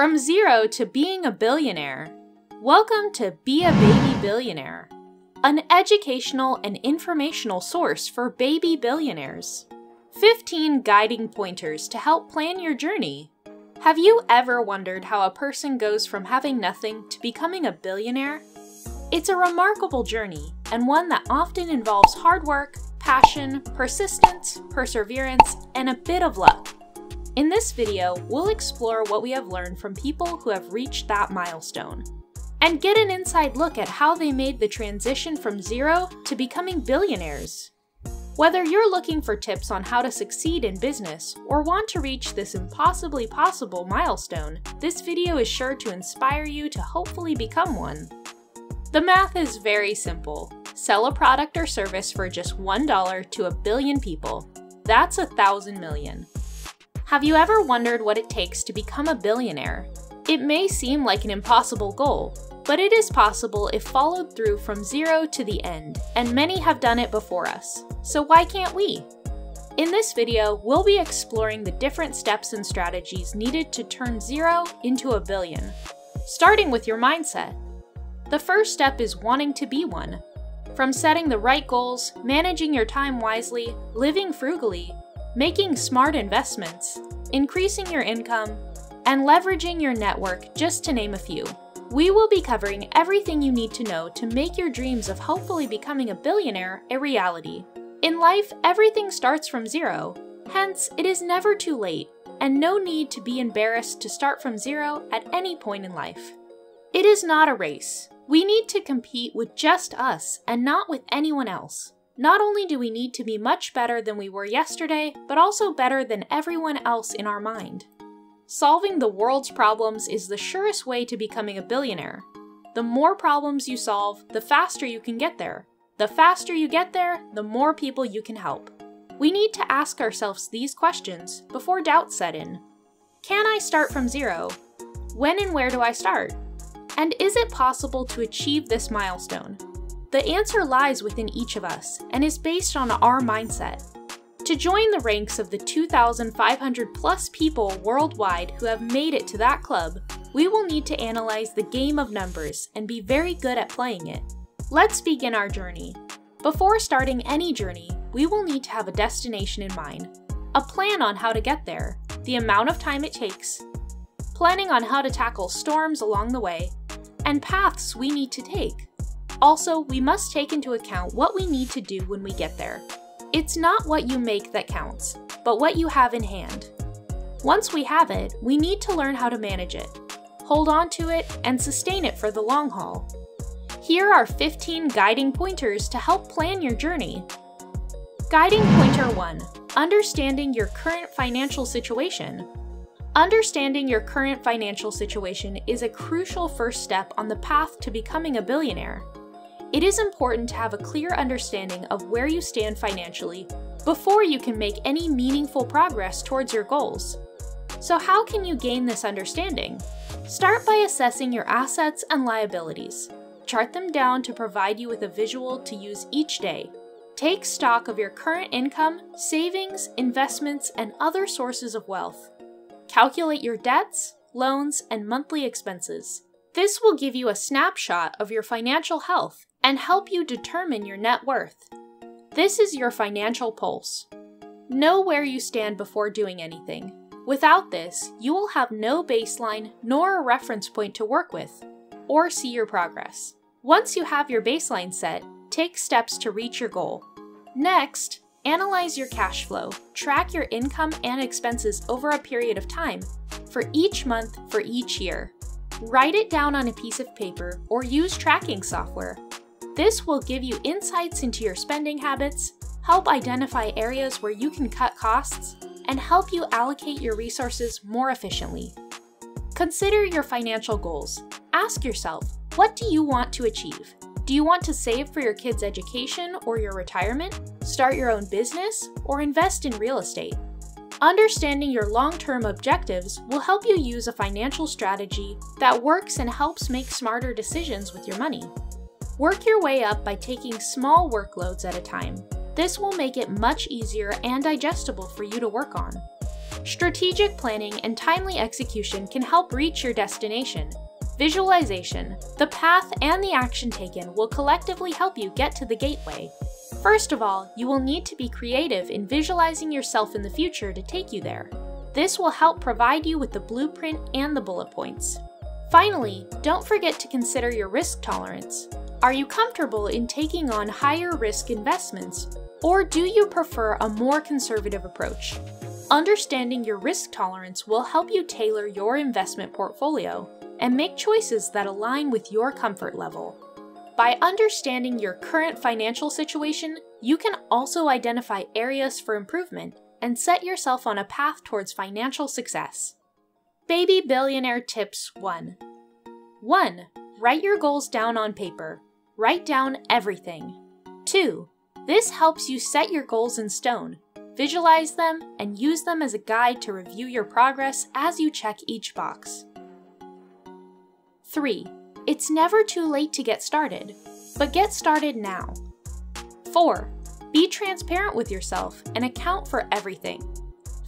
From zero to being a billionaire. Welcome to Be a Baby Billionaire, an educational and informational source for baby billionaires. 15 guiding pointers to help plan your journey. Have you ever wondered how a person goes from having nothing to becoming a billionaire? It's a remarkable journey, and one that often involves hard work, passion, persistence, perseverance, and a bit of luck. In this video, we'll explore what we have learned from people who have reached that milestone, and get an inside look at how they made the transition from zero to becoming billionaires. Whether you're looking for tips on how to succeed in business or want to reach this impossibly possible milestone, this video is sure to inspire you to hopefully become one. The math is very simple. Sell a product or service for just $1 to a billion people. That's a thousand million. Have you ever wondered what it takes to become a billionaire? It may seem like an impossible goal, but it is possible if followed through from zero to the end, and many have done it before us. So why can't we? In this video, we'll be exploring the different steps and strategies needed to turn zero into a billion, starting with your mindset. The first step is wanting to be one. From setting the right goals, managing your time wisely, living frugally, making smart investments, increasing your income, and leveraging your network, just to name a few. We will be covering everything you need to know to make your dreams of hopefully becoming a billionaire a reality. In life, everything starts from zero, hence, it is never too late, and no need to be embarrassed to start from zero at any point in life. It is not a race. We need to compete with just us and not with anyone else. Not only do we need to be much better than we were yesterday, but also better than everyone else in our mind. Solving the world's problems is the surest way to becoming a billionaire. The more problems you solve, the faster you can get there. The faster you get there, the more people you can help. We need to ask ourselves these questions before doubts set in. Can I start from zero? When and where do I start? And is it possible to achieve this milestone? The answer lies within each of us and is based on our mindset. To join the ranks of the 2,500 plus people worldwide who have made it to that club, we will need to analyze the game of numbers and be very good at playing it. Let's begin our journey. Before starting any journey, we will need to have a destination in mind, a plan on how to get there, the amount of time it takes, planning on how to tackle storms along the way, and paths we need to take. Also, we must take into account what we need to do when we get there. It's not what you make that counts, but what you have in hand. Once we have it, we need to learn how to manage it, hold on to it, and sustain it for the long haul. Here are 15 guiding pointers to help plan your journey. Guiding Pointer 1 Understanding your current financial situation. Understanding your current financial situation is a crucial first step on the path to becoming a billionaire. It is important to have a clear understanding of where you stand financially before you can make any meaningful progress towards your goals. So how can you gain this understanding? Start by assessing your assets and liabilities. Chart them down to provide you with a visual to use each day. Take stock of your current income, savings, investments, and other sources of wealth. Calculate your debts, loans, and monthly expenses. This will give you a snapshot of your financial health and help you determine your net worth. This is your financial pulse. Know where you stand before doing anything. Without this, you will have no baseline nor a reference point to work with, or see your progress. Once you have your baseline set, take steps to reach your goal. Next, analyze your cash flow. Track your income and expenses over a period of time, for each month for each year. Write it down on a piece of paper or use tracking software this will give you insights into your spending habits, help identify areas where you can cut costs, and help you allocate your resources more efficiently. Consider your financial goals. Ask yourself, what do you want to achieve? Do you want to save for your kids' education or your retirement, start your own business, or invest in real estate? Understanding your long term objectives will help you use a financial strategy that works and helps make smarter decisions with your money. Work your way up by taking small workloads at a time. This will make it much easier and digestible for you to work on. Strategic planning and timely execution can help reach your destination. Visualization, the path, and the action taken will collectively help you get to the gateway. First of all, you will need to be creative in visualizing yourself in the future to take you there. This will help provide you with the blueprint and the bullet points. Finally, don't forget to consider your risk tolerance. Are you comfortable in taking on higher risk investments, or do you prefer a more conservative approach? Understanding your risk tolerance will help you tailor your investment portfolio and make choices that align with your comfort level. By understanding your current financial situation, you can also identify areas for improvement and set yourself on a path towards financial success. Baby Billionaire Tips 1 1. Write your goals down on paper. Write down everything. 2. This helps you set your goals in stone, visualize them, and use them as a guide to review your progress as you check each box. 3. It's never too late to get started, but get started now. 4. Be transparent with yourself and account for everything.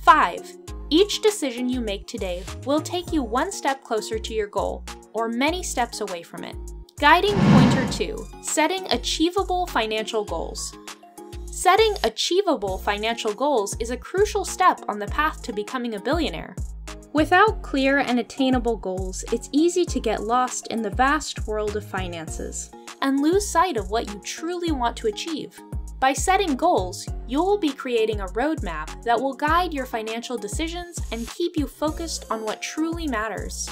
5. Each decision you make today will take you one step closer to your goal, or many steps away from it. Guiding Pointer 2 Setting Achievable Financial Goals. Setting achievable financial goals is a crucial step on the path to becoming a billionaire. Without clear and attainable goals, it's easy to get lost in the vast world of finances and lose sight of what you truly want to achieve. By setting goals, you'll be creating a roadmap that will guide your financial decisions and keep you focused on what truly matters.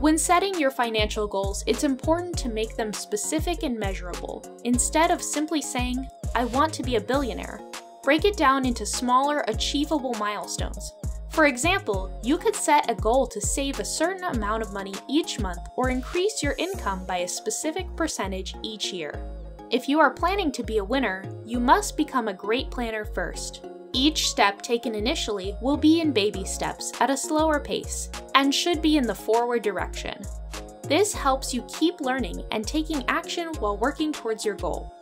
When setting your financial goals, it's important to make them specific and measurable, instead of simply saying, I want to be a billionaire. Break it down into smaller, achievable milestones. For example, you could set a goal to save a certain amount of money each month or increase your income by a specific percentage each year. If you are planning to be a winner, you must become a great planner first. Each step taken initially will be in baby steps at a slower pace and should be in the forward direction. This helps you keep learning and taking action while working towards your goal.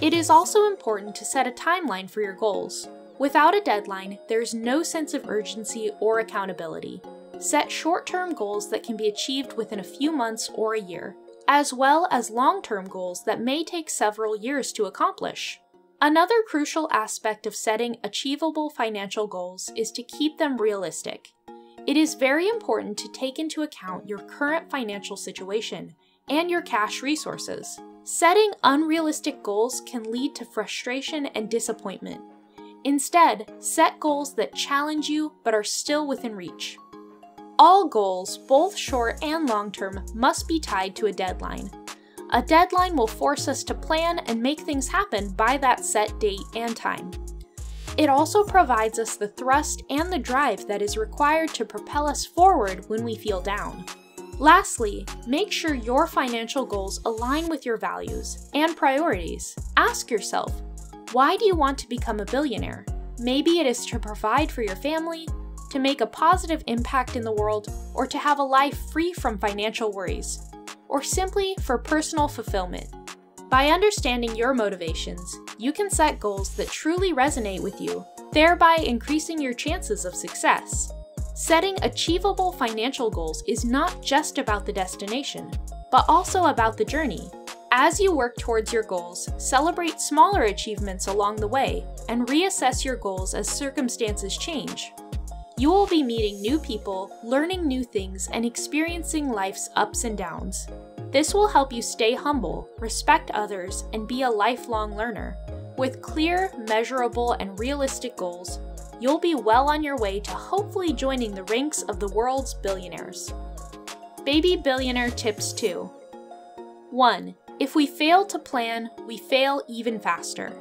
It is also important to set a timeline for your goals. Without a deadline, there's no sense of urgency or accountability. Set short term goals that can be achieved within a few months or a year, as well as long term goals that may take several years to accomplish. Another crucial aspect of setting achievable financial goals is to keep them realistic. It is very important to take into account your current financial situation and your cash resources. Setting unrealistic goals can lead to frustration and disappointment. Instead, set goals that challenge you but are still within reach. All goals, both short and long term, must be tied to a deadline. A deadline will force us to plan and make things happen by that set date and time. It also provides us the thrust and the drive that is required to propel us forward when we feel down. Lastly, make sure your financial goals align with your values and priorities. Ask yourself, why do you want to become a billionaire? Maybe it is to provide for your family, to make a positive impact in the world, or to have a life free from financial worries, or simply for personal fulfillment. By understanding your motivations, you can set goals that truly resonate with you, thereby increasing your chances of success. Setting achievable financial goals is not just about the destination, but also about the journey. As you work towards your goals, celebrate smaller achievements along the way and reassess your goals as circumstances change. You will be meeting new people, learning new things, and experiencing life's ups and downs. This will help you stay humble, respect others, and be a lifelong learner. With clear, measurable, and realistic goals, you'll be well on your way to hopefully joining the ranks of the world's billionaires. Baby Billionaire Tips 2 1. If we fail to plan, we fail even faster.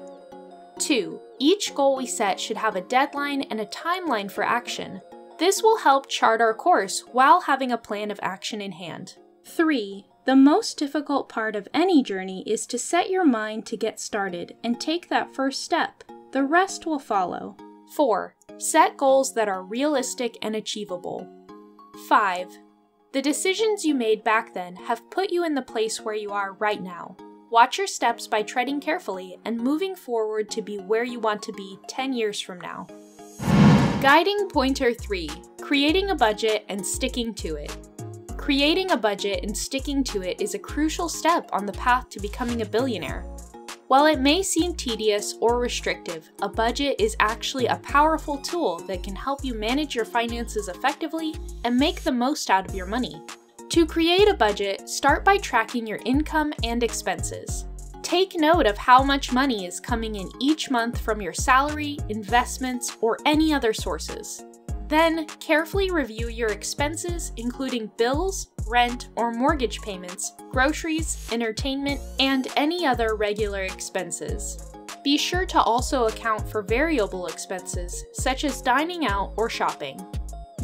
2. Each goal we set should have a deadline and a timeline for action. This will help chart our course while having a plan of action in hand. 3. The most difficult part of any journey is to set your mind to get started and take that first step. The rest will follow. 4. Set goals that are realistic and achievable. 5. The decisions you made back then have put you in the place where you are right now. Watch your steps by treading carefully and moving forward to be where you want to be 10 years from now. Guiding Pointer 3 Creating a Budget and Sticking to It. Creating a budget and sticking to it is a crucial step on the path to becoming a billionaire. While it may seem tedious or restrictive, a budget is actually a powerful tool that can help you manage your finances effectively and make the most out of your money. To create a budget, start by tracking your income and expenses. Take note of how much money is coming in each month from your salary, investments, or any other sources. Then, carefully review your expenses, including bills, rent, or mortgage payments, groceries, entertainment, and any other regular expenses. Be sure to also account for variable expenses, such as dining out or shopping.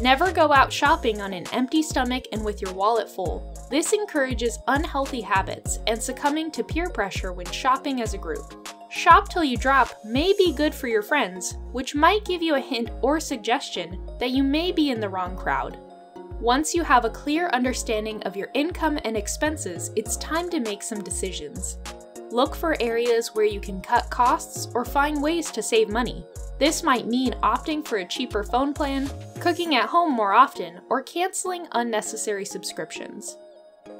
Never go out shopping on an empty stomach and with your wallet full. This encourages unhealthy habits and succumbing to peer pressure when shopping as a group. Shop till you drop may be good for your friends, which might give you a hint or suggestion that you may be in the wrong crowd. Once you have a clear understanding of your income and expenses, it's time to make some decisions. Look for areas where you can cut costs or find ways to save money. This might mean opting for a cheaper phone plan, cooking at home more often, or canceling unnecessary subscriptions.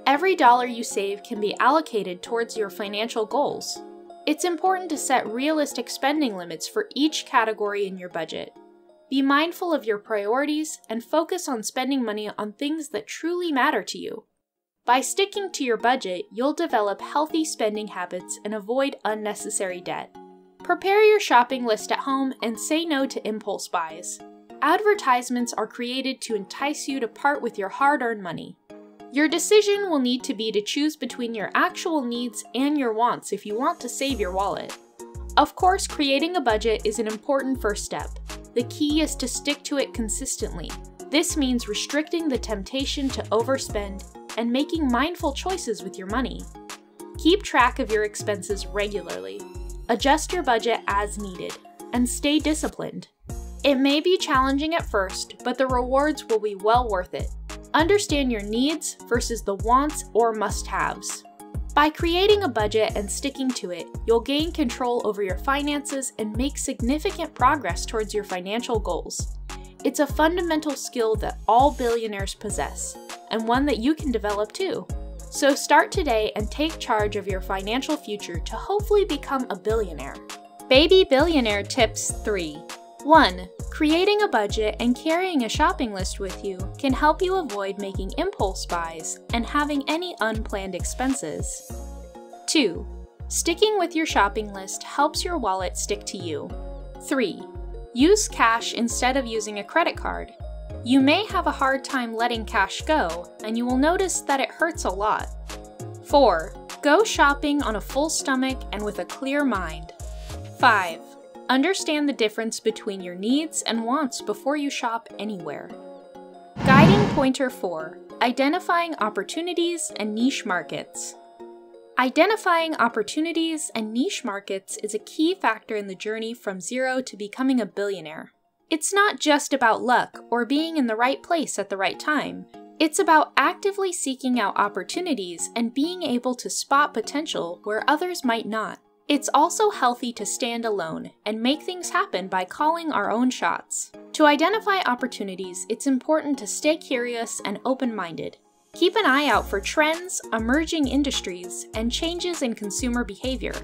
Every dollar you save can be allocated towards your financial goals. It's important to set realistic spending limits for each category in your budget. Be mindful of your priorities and focus on spending money on things that truly matter to you. By sticking to your budget, you'll develop healthy spending habits and avoid unnecessary debt. Prepare your shopping list at home and say no to impulse buys. Advertisements are created to entice you to part with your hard earned money. Your decision will need to be to choose between your actual needs and your wants if you want to save your wallet. Of course, creating a budget is an important first step. The key is to stick to it consistently. This means restricting the temptation to overspend and making mindful choices with your money. Keep track of your expenses regularly. Adjust your budget as needed, and stay disciplined. It may be challenging at first, but the rewards will be well worth it. Understand your needs versus the wants or must haves. By creating a budget and sticking to it, you'll gain control over your finances and make significant progress towards your financial goals. It's a fundamental skill that all billionaires possess, and one that you can develop too. So start today and take charge of your financial future to hopefully become a billionaire. Baby Billionaire Tips 3 1. Creating a budget and carrying a shopping list with you can help you avoid making impulse buys and having any unplanned expenses. 2. Sticking with your shopping list helps your wallet stick to you. 3. Use cash instead of using a credit card. You may have a hard time letting cash go, and you will notice that it hurts a lot. 4. Go shopping on a full stomach and with a clear mind. 5. Understand the difference between your needs and wants before you shop anywhere. Guiding Pointer 4 Identifying Opportunities and Niche Markets. Identifying opportunities and niche markets is a key factor in the journey from zero to becoming a billionaire. It's not just about luck or being in the right place at the right time. It's about actively seeking out opportunities and being able to spot potential where others might not. It's also healthy to stand alone and make things happen by calling our own shots. To identify opportunities, it's important to stay curious and open minded. Keep an eye out for trends, emerging industries, and changes in consumer behavior.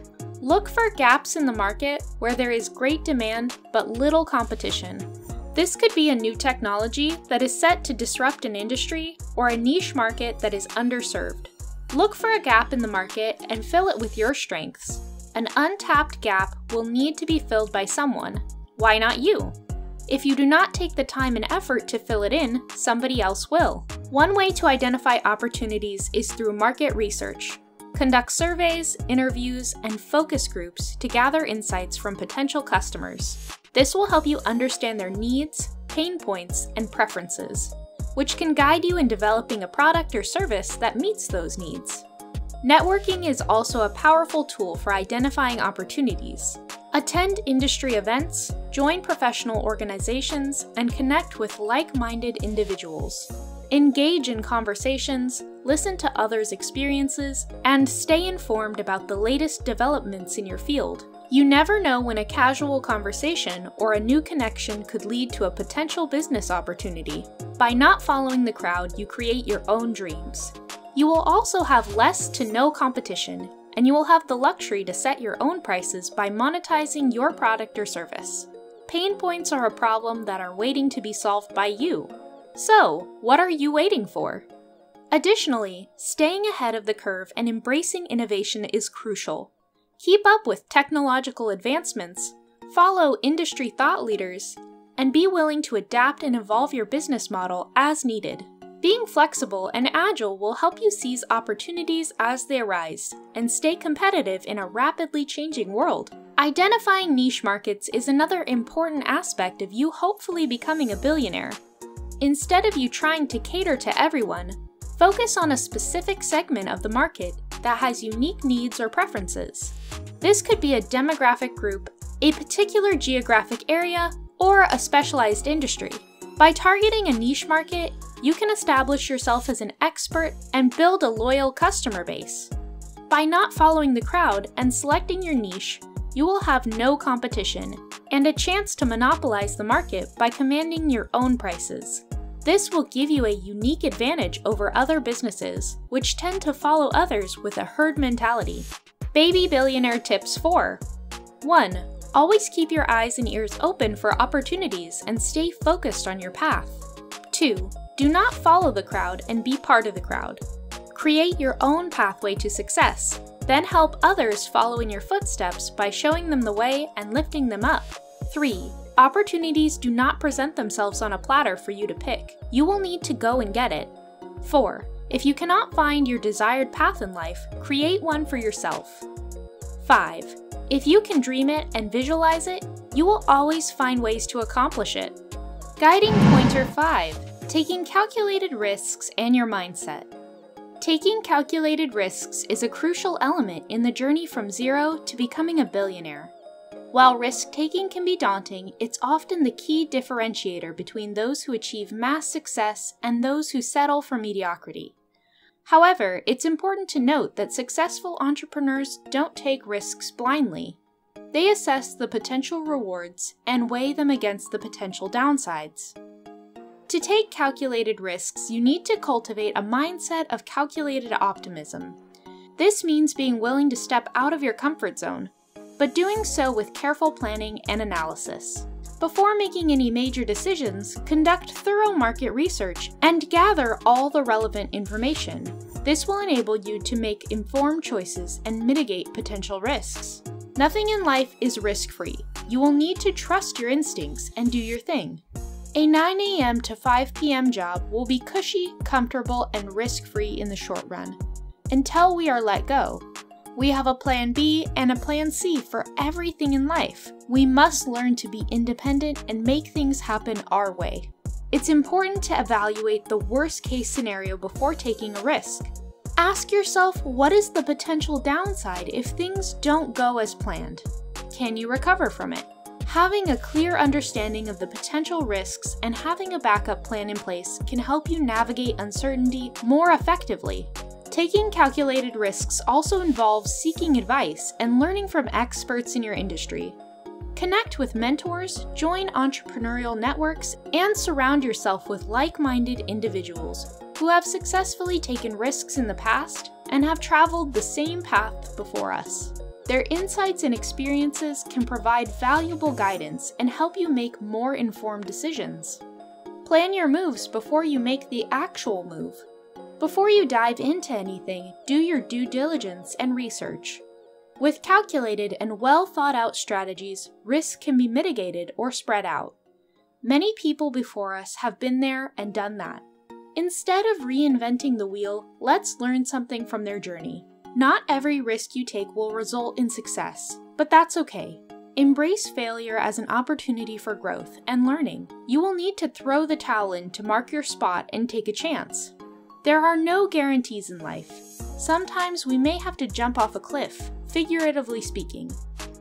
Look for gaps in the market where there is great demand but little competition. This could be a new technology that is set to disrupt an industry or a niche market that is underserved. Look for a gap in the market and fill it with your strengths. An untapped gap will need to be filled by someone. Why not you? If you do not take the time and effort to fill it in, somebody else will. One way to identify opportunities is through market research. Conduct surveys, interviews, and focus groups to gather insights from potential customers. This will help you understand their needs, pain points, and preferences, which can guide you in developing a product or service that meets those needs. Networking is also a powerful tool for identifying opportunities. Attend industry events, join professional organizations, and connect with like minded individuals. Engage in conversations, listen to others' experiences, and stay informed about the latest developments in your field. You never know when a casual conversation or a new connection could lead to a potential business opportunity. By not following the crowd, you create your own dreams. You will also have less to no competition, and you will have the luxury to set your own prices by monetizing your product or service. Pain points are a problem that are waiting to be solved by you. So, what are you waiting for? Additionally, staying ahead of the curve and embracing innovation is crucial. Keep up with technological advancements, follow industry thought leaders, and be willing to adapt and evolve your business model as needed. Being flexible and agile will help you seize opportunities as they arise and stay competitive in a rapidly changing world. Identifying niche markets is another important aspect of you hopefully becoming a billionaire. Instead of you trying to cater to everyone, focus on a specific segment of the market that has unique needs or preferences. This could be a demographic group, a particular geographic area, or a specialized industry. By targeting a niche market, you can establish yourself as an expert and build a loyal customer base. By not following the crowd and selecting your niche, you will have no competition and a chance to monopolize the market by commanding your own prices. This will give you a unique advantage over other businesses, which tend to follow others with a herd mentality. Baby Billionaire Tips 4 1. Always keep your eyes and ears open for opportunities and stay focused on your path. 2. Do not follow the crowd and be part of the crowd. Create your own pathway to success, then help others follow in your footsteps by showing them the way and lifting them up. 3. Opportunities do not present themselves on a platter for you to pick. You will need to go and get it. 4. If you cannot find your desired path in life, create one for yourself. 5. If you can dream it and visualize it, you will always find ways to accomplish it. Guiding Pointer 5 Taking calculated risks and your mindset. Taking calculated risks is a crucial element in the journey from zero to becoming a billionaire. While risk taking can be daunting, it's often the key differentiator between those who achieve mass success and those who settle for mediocrity. However, it's important to note that successful entrepreneurs don't take risks blindly. They assess the potential rewards and weigh them against the potential downsides. To take calculated risks, you need to cultivate a mindset of calculated optimism. This means being willing to step out of your comfort zone, but doing so with careful planning and analysis. Before making any major decisions, conduct thorough market research and gather all the relevant information. This will enable you to make informed choices and mitigate potential risks. Nothing in life is risk free. You will need to trust your instincts and do your thing. A 9 a.m. to 5 p.m. job will be cushy, comfortable, and risk free in the short run. Until we are let go. We have a plan B and a plan C for everything in life. We must learn to be independent and make things happen our way. It's important to evaluate the worst case scenario before taking a risk. Ask yourself what is the potential downside if things don't go as planned? Can you recover from it? Having a clear understanding of the potential risks and having a backup plan in place can help you navigate uncertainty more effectively. Taking calculated risks also involves seeking advice and learning from experts in your industry. Connect with mentors, join entrepreneurial networks, and surround yourself with like minded individuals who have successfully taken risks in the past and have traveled the same path before us. Their insights and experiences can provide valuable guidance and help you make more informed decisions. Plan your moves before you make the actual move. Before you dive into anything, do your due diligence and research. With calculated and well thought out strategies, risk can be mitigated or spread out. Many people before us have been there and done that. Instead of reinventing the wheel, let's learn something from their journey. Not every risk you take will result in success, but that's okay. Embrace failure as an opportunity for growth and learning. You will need to throw the towel in to mark your spot and take a chance. There are no guarantees in life. Sometimes we may have to jump off a cliff, figuratively speaking.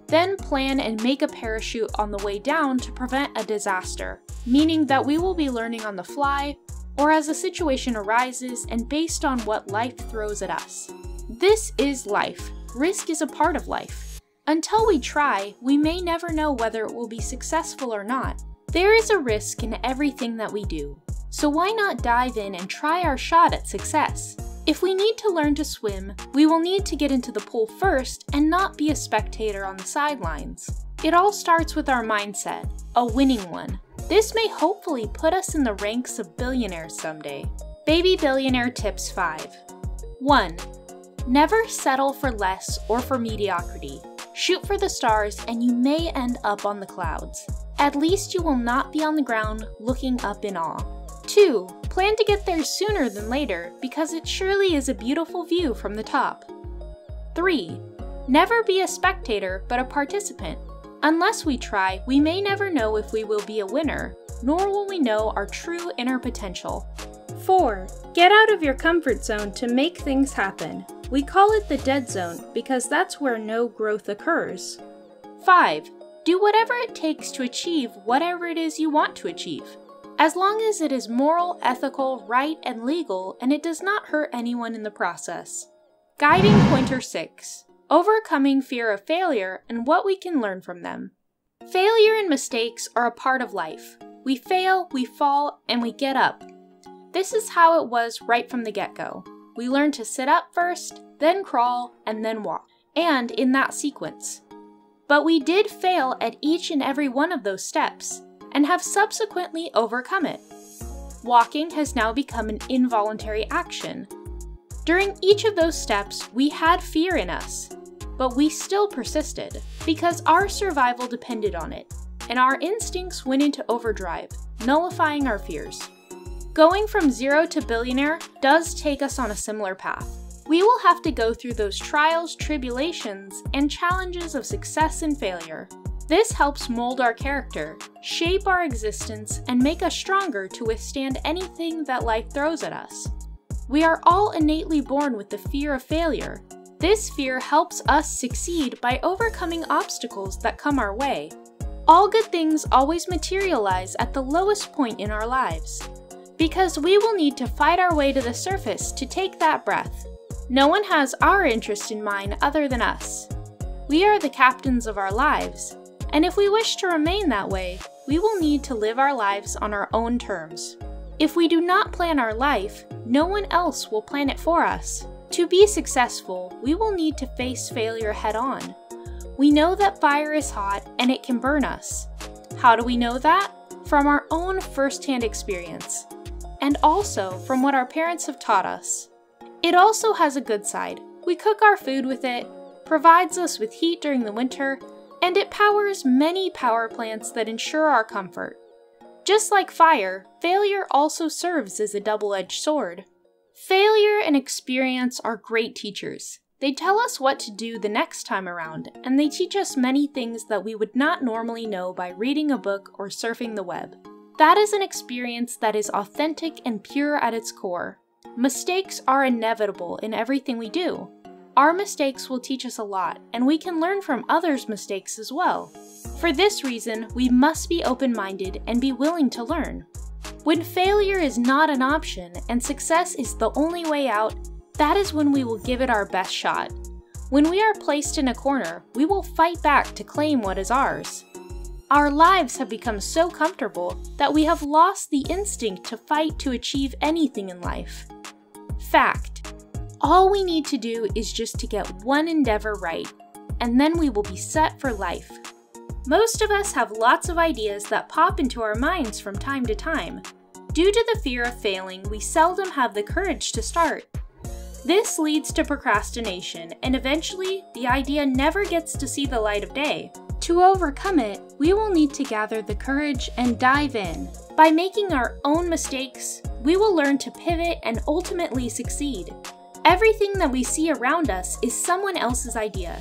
Then plan and make a parachute on the way down to prevent a disaster, meaning that we will be learning on the fly or as a situation arises and based on what life throws at us. This is life. Risk is a part of life. Until we try, we may never know whether it will be successful or not. There is a risk in everything that we do, so why not dive in and try our shot at success? If we need to learn to swim, we will need to get into the pool first and not be a spectator on the sidelines. It all starts with our mindset, a winning one. This may hopefully put us in the ranks of billionaires someday. Baby Billionaire Tips 5 1. Never settle for less or for mediocrity. Shoot for the stars and you may end up on the clouds. At least you will not be on the ground looking up in awe. 2. Plan to get there sooner than later because it surely is a beautiful view from the top. 3. Never be a spectator but a participant. Unless we try, we may never know if we will be a winner, nor will we know our true inner potential. 4. Get out of your comfort zone to make things happen. We call it the dead zone because that's where no growth occurs. 5. Do whatever it takes to achieve whatever it is you want to achieve. As long as it is moral, ethical, right, and legal, and it does not hurt anyone in the process. Guiding Pointer 6 Overcoming fear of failure and what we can learn from them. Failure and mistakes are a part of life. We fail, we fall, and we get up. This is how it was right from the get go. We learned to sit up first, then crawl, and then walk, and in that sequence. But we did fail at each and every one of those steps, and have subsequently overcome it. Walking has now become an involuntary action. During each of those steps, we had fear in us, but we still persisted because our survival depended on it, and our instincts went into overdrive, nullifying our fears. Going from zero to billionaire does take us on a similar path we will have to go through those trials, tribulations, and challenges of success and failure. This helps mold our character, shape our existence, and make us stronger to withstand anything that life throws at us. We are all innately born with the fear of failure. This fear helps us succeed by overcoming obstacles that come our way. All good things always materialize at the lowest point in our lives, because we will need to fight our way to the surface to take that breath. No one has our interest in mind other than us. We are the captains of our lives, and if we wish to remain that way, we will need to live our lives on our own terms. If we do not plan our life, no one else will plan it for us. To be successful, we will need to face failure head on. We know that fire is hot and it can burn us. How do we know that? From our own first hand experience, and also from what our parents have taught us. It also has a good side. We cook our food with it, provides us with heat during the winter, and it powers many power plants that ensure our comfort. Just like fire, failure also serves as a double-edged sword. Failure and experience are great teachers. They tell us what to do the next time around, and they teach us many things that we would not normally know by reading a book or surfing the web. That is an experience that is authentic and pure at its core, Mistakes are inevitable in everything we do. Our mistakes will teach us a lot, and we can learn from others' mistakes as well. For this reason, we must be open minded and be willing to learn. When failure is not an option and success is the only way out, that is when we will give it our best shot. When we are placed in a corner, we will fight back to claim what is ours. Our lives have become so comfortable that we have lost the instinct to fight to achieve anything in life. Fact. All we need to do is just to get one endeavor right, and then we will be set for life. Most of us have lots of ideas that pop into our minds from time to time. Due to the fear of failing, we seldom have the courage to start. This leads to procrastination, and eventually, the idea never gets to see the light of day. To overcome it, we will need to gather the courage and dive in. By making our own mistakes, we will learn to pivot and ultimately succeed. Everything that we see around us is someone else's idea.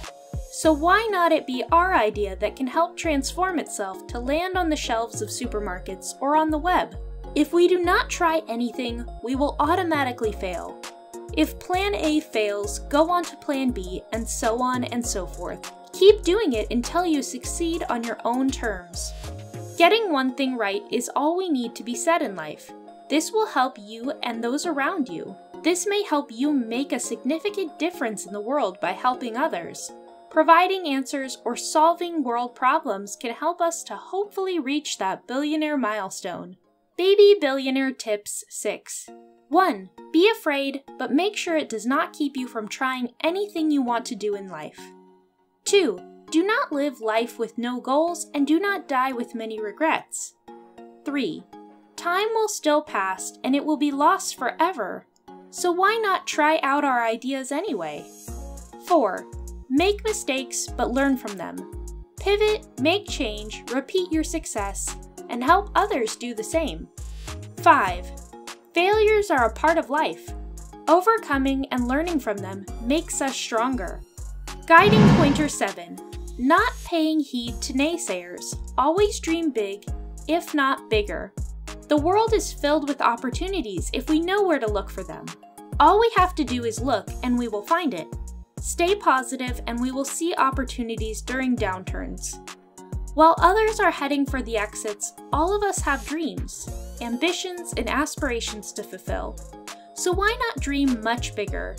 So why not it be our idea that can help transform itself to land on the shelves of supermarkets or on the web? If we do not try anything, we will automatically fail. If plan A fails, go on to plan B, and so on and so forth. Keep doing it until you succeed on your own terms. Getting one thing right is all we need to be set in life. This will help you and those around you. This may help you make a significant difference in the world by helping others. providing answers, or solving world problems can help us to hopefully reach that billionaire milestone. Baby Billionaire Tips 6 1. Be afraid, but make sure it does not keep you from trying anything you want to do in life. 2. Do not live life with no goals and do not die with many regrets. 3. Time will still pass and it will be lost forever, so why not try out our ideas anyway? 4. Make mistakes but learn from them. Pivot, make change, repeat your success, and help others do the same. 5. Failures are a part of life. Overcoming and learning from them makes us stronger. Guiding Pointer 7 Not paying heed to naysayers. Always dream big, if not bigger. The world is filled with opportunities if we know where to look for them. All we have to do is look and we will find it. Stay positive and we will see opportunities during downturns. While others are heading for the exits, all of us have dreams, ambitions, and aspirations to fulfill. So why not dream much bigger?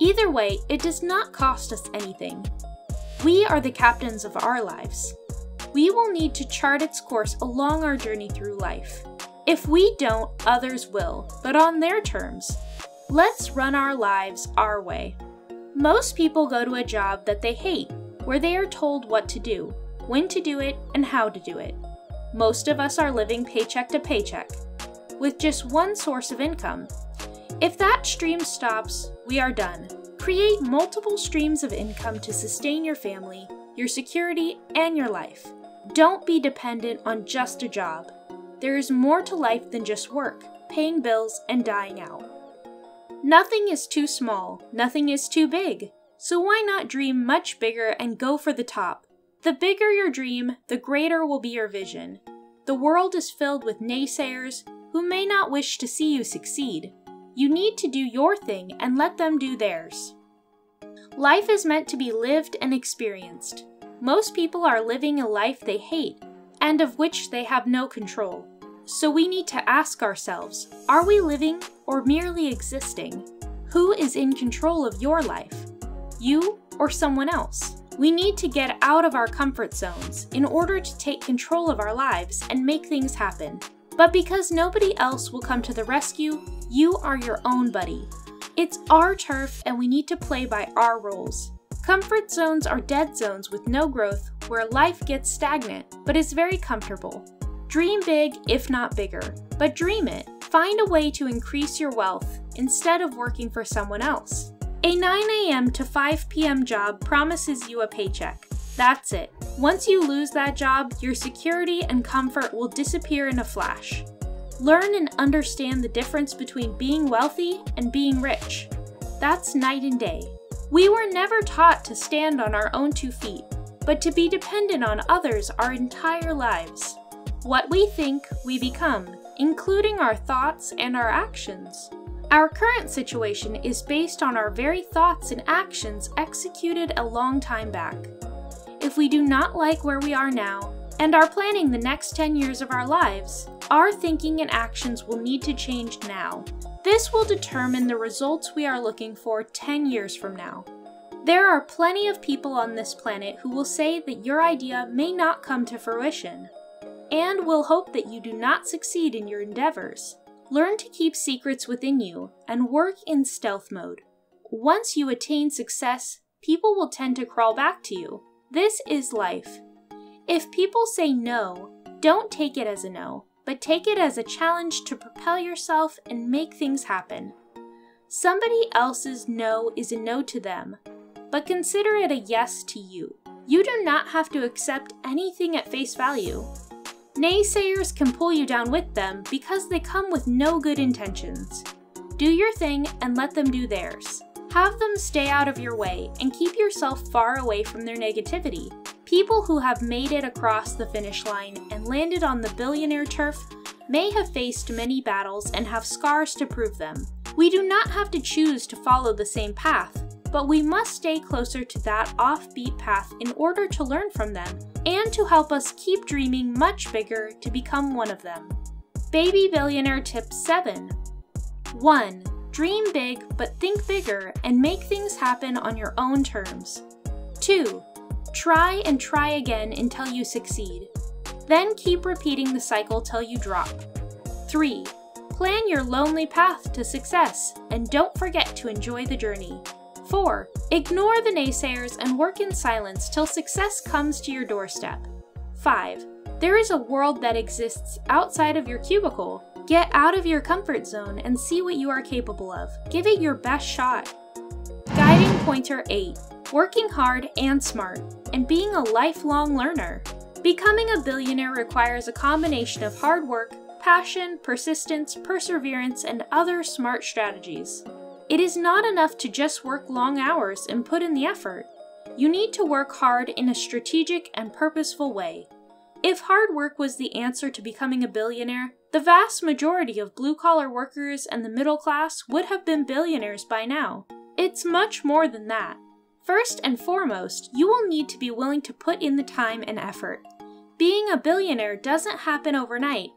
Either way, it does not cost us anything. We are the captains of our lives. We will need to chart its course along our journey through life. If we don't, others will, but on their terms. Let's run our lives our way. Most people go to a job that they hate, where they are told what to do, when to do it, and how to do it. Most of us are living paycheck to paycheck, with just one source of income. If that stream stops, we are done. Create multiple streams of income to sustain your family, your security, and your life. Don't be dependent on just a job. There is more to life than just work, paying bills, and dying out. Nothing is too small, nothing is too big. So why not dream much bigger and go for the top? The bigger your dream, the greater will be your vision. The world is filled with naysayers who may not wish to see you succeed. You need to do your thing and let them do theirs. Life is meant to be lived and experienced. Most people are living a life they hate and of which they have no control. So we need to ask ourselves are we living or merely existing? Who is in control of your life? You or someone else? We need to get out of our comfort zones in order to take control of our lives and make things happen. But because nobody else will come to the rescue, you are your own buddy. It's our turf and we need to play by our rules. Comfort zones are dead zones with no growth where life gets stagnant but is very comfortable. Dream big, if not bigger, but dream it. Find a way to increase your wealth instead of working for someone else. A 9 a.m. to 5 p.m. job promises you a paycheck. That's it. Once you lose that job, your security and comfort will disappear in a flash. Learn and understand the difference between being wealthy and being rich. That's night and day. We were never taught to stand on our own two feet, but to be dependent on others our entire lives. What we think, we become, including our thoughts and our actions. Our current situation is based on our very thoughts and actions executed a long time back. If we do not like where we are now, and are planning the next 10 years of our lives, our thinking and actions will need to change now. This will determine the results we are looking for 10 years from now. There are plenty of people on this planet who will say that your idea may not come to fruition, and will hope that you do not succeed in your endeavors. Learn to keep secrets within you and work in stealth mode. Once you attain success, people will tend to crawl back to you. This is life. If people say no, don't take it as a no but take it as a challenge to propel yourself and make things happen. Somebody else's no is a no to them, but consider it a yes to you. You do not have to accept anything at face value. Naysayers can pull you down with them because they come with no good intentions. Do your thing and let them do theirs. Have them stay out of your way and keep yourself far away from their negativity. People who have made it across the finish line and landed on the billionaire turf may have faced many battles and have scars to prove them. We do not have to choose to follow the same path, but we must stay closer to that offbeat path in order to learn from them and to help us keep dreaming much bigger to become one of them. Baby Billionaire Tip 7 1. Dream big, but think bigger and make things happen on your own terms. 2. Try and try again until you succeed. Then keep repeating the cycle till you drop. 3. Plan your lonely path to success and don't forget to enjoy the journey. 4. Ignore the naysayers and work in silence till success comes to your doorstep. 5. There is a world that exists outside of your cubicle. Get out of your comfort zone and see what you are capable of. Give it your best shot. Guiding Pointer 8 Working hard and smart, and being a lifelong learner. Becoming a billionaire requires a combination of hard work, passion, persistence, perseverance, and other smart strategies. It is not enough to just work long hours and put in the effort. You need to work hard in a strategic and purposeful way. If hard work was the answer to becoming a billionaire, the vast majority of blue collar workers and the middle class would have been billionaires by now. It's much more than that. First and foremost, you will need to be willing to put in the time and effort. Being a billionaire doesn't happen overnight,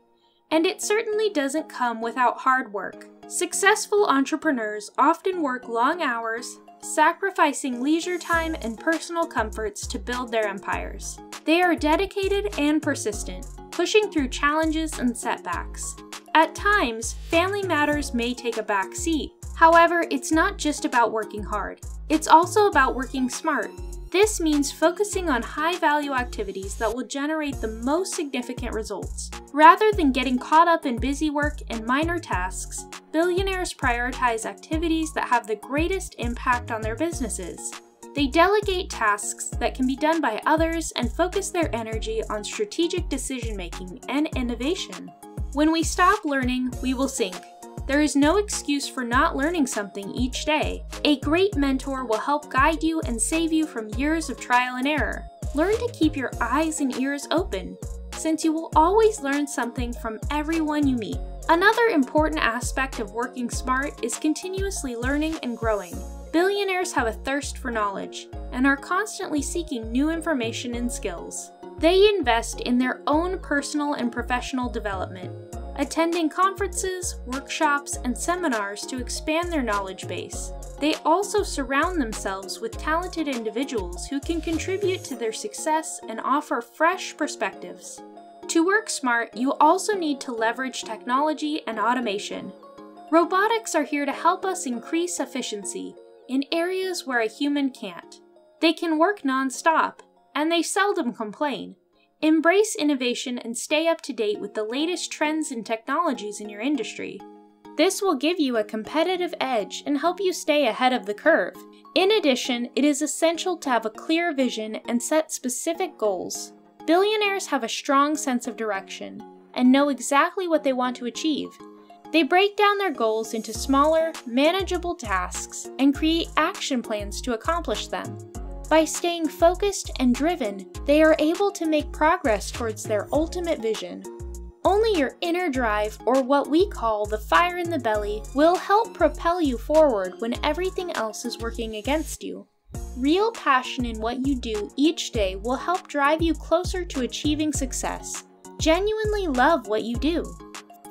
and it certainly doesn't come without hard work. Successful entrepreneurs often work long hours, sacrificing leisure time and personal comforts to build their empires. They are dedicated and persistent, pushing through challenges and setbacks. At times, family matters may take a back seat. However, it's not just about working hard. It's also about working smart. This means focusing on high value activities that will generate the most significant results. Rather than getting caught up in busy work and minor tasks, billionaires prioritize activities that have the greatest impact on their businesses. They delegate tasks that can be done by others and focus their energy on strategic decision making and innovation. When we stop learning, we will sink. There is no excuse for not learning something each day. A great mentor will help guide you and save you from years of trial and error. Learn to keep your eyes and ears open, since you will always learn something from everyone you meet. Another important aspect of working smart is continuously learning and growing. Billionaires have a thirst for knowledge and are constantly seeking new information and skills. They invest in their own personal and professional development, attending conferences, workshops, and seminars to expand their knowledge base. They also surround themselves with talented individuals who can contribute to their success and offer fresh perspectives. To work smart, you also need to leverage technology and automation. Robotics are here to help us increase efficiency in areas where a human can't. They can work non-stop, and they seldom complain. Embrace innovation and stay up to date with the latest trends and technologies in your industry. This will give you a competitive edge and help you stay ahead of the curve. In addition, it is essential to have a clear vision and set specific goals. Billionaires have a strong sense of direction and know exactly what they want to achieve. They break down their goals into smaller, manageable tasks and create action plans to accomplish them. By staying focused and driven, they are able to make progress towards their ultimate vision. Only your inner drive, or what we call the fire in the belly, will help propel you forward when everything else is working against you. Real passion in what you do each day will help drive you closer to achieving success. Genuinely love what you do.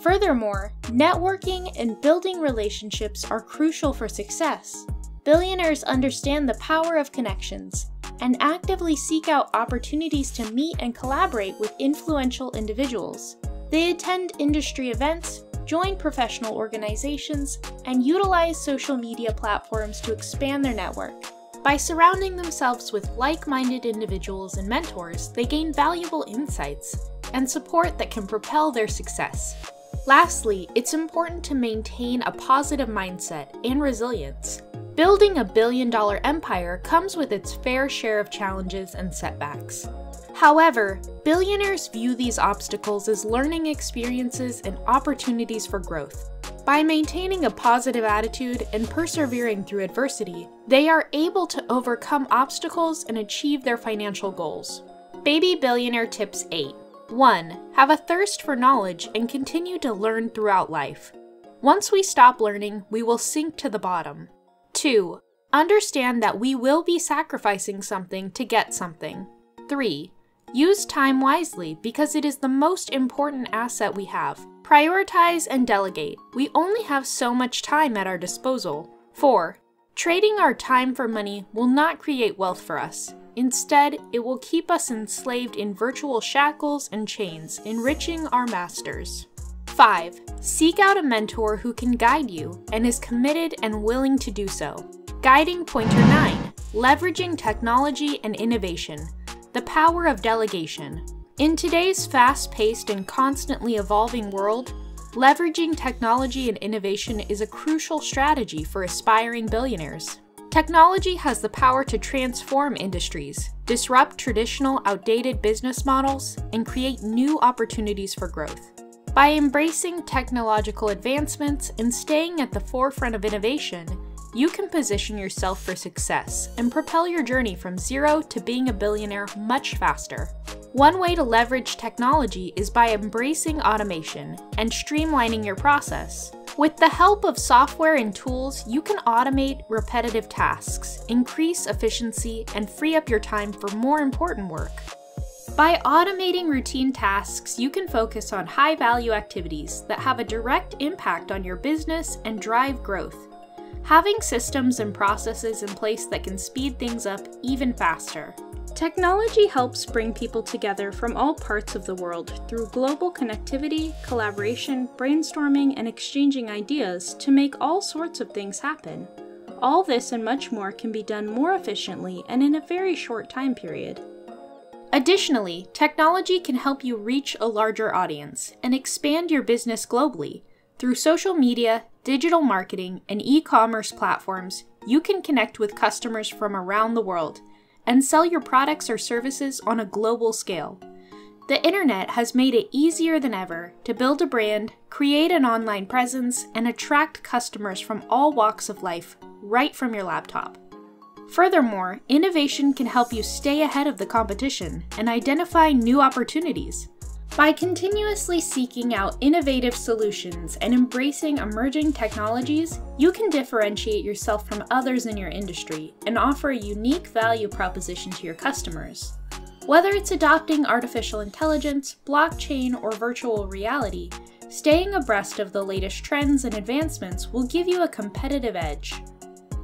Furthermore, networking and building relationships are crucial for success. Billionaires understand the power of connections and actively seek out opportunities to meet and collaborate with influential individuals. They attend industry events, join professional organizations, and utilize social media platforms to expand their network. By surrounding themselves with like minded individuals and mentors, they gain valuable insights and support that can propel their success. Lastly, it's important to maintain a positive mindset and resilience. Building a billion dollar empire comes with its fair share of challenges and setbacks. However, billionaires view these obstacles as learning experiences and opportunities for growth. By maintaining a positive attitude and persevering through adversity, they are able to overcome obstacles and achieve their financial goals. Baby Billionaire Tips 8 1. Have a thirst for knowledge and continue to learn throughout life. Once we stop learning, we will sink to the bottom. 2. Understand that we will be sacrificing something to get something. 3. Use time wisely because it is the most important asset we have. Prioritize and delegate. We only have so much time at our disposal. 4. Trading our time for money will not create wealth for us. Instead, it will keep us enslaved in virtual shackles and chains, enriching our masters. 5. Seek out a mentor who can guide you and is committed and willing to do so. Guiding Pointer 9 Leveraging Technology and Innovation The Power of Delegation. In today's fast paced and constantly evolving world, leveraging technology and innovation is a crucial strategy for aspiring billionaires. Technology has the power to transform industries, disrupt traditional outdated business models, and create new opportunities for growth. By embracing technological advancements and staying at the forefront of innovation, you can position yourself for success and propel your journey from zero to being a billionaire much faster. One way to leverage technology is by embracing automation and streamlining your process. With the help of software and tools, you can automate repetitive tasks, increase efficiency, and free up your time for more important work. By automating routine tasks, you can focus on high value activities that have a direct impact on your business and drive growth. Having systems and processes in place that can speed things up even faster. Technology helps bring people together from all parts of the world through global connectivity, collaboration, brainstorming, and exchanging ideas to make all sorts of things happen. All this and much more can be done more efficiently and in a very short time period. Additionally, technology can help you reach a larger audience and expand your business globally. Through social media, digital marketing, and e commerce platforms, you can connect with customers from around the world and sell your products or services on a global scale. The internet has made it easier than ever to build a brand, create an online presence, and attract customers from all walks of life right from your laptop. Furthermore, innovation can help you stay ahead of the competition and identify new opportunities. By continuously seeking out innovative solutions and embracing emerging technologies, you can differentiate yourself from others in your industry and offer a unique value proposition to your customers. Whether it's adopting artificial intelligence, blockchain, or virtual reality, staying abreast of the latest trends and advancements will give you a competitive edge.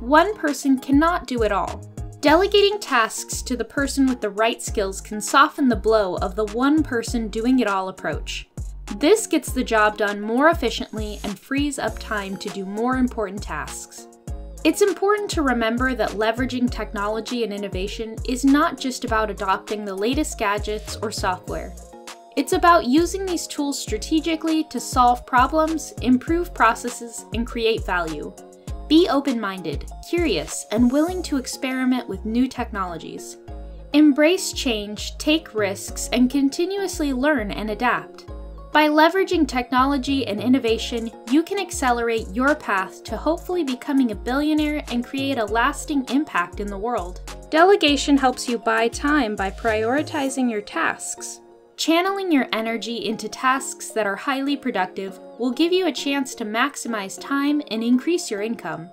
One person cannot do it all, Delegating tasks to the person with the right skills can soften the blow of the one person doing it all approach. This gets the job done more efficiently and frees up time to do more important tasks. It's important to remember that leveraging technology and innovation is not just about adopting the latest gadgets or software. It's about using these tools strategically to solve problems, improve processes, and create value. Be open minded, curious, and willing to experiment with new technologies. Embrace change, take risks, and continuously learn and adapt. By leveraging technology and innovation, you can accelerate your path to hopefully becoming a billionaire and create a lasting impact in the world. Delegation helps you buy time by prioritizing your tasks. Channeling your energy into tasks that are highly productive will give you a chance to maximize time and increase your income.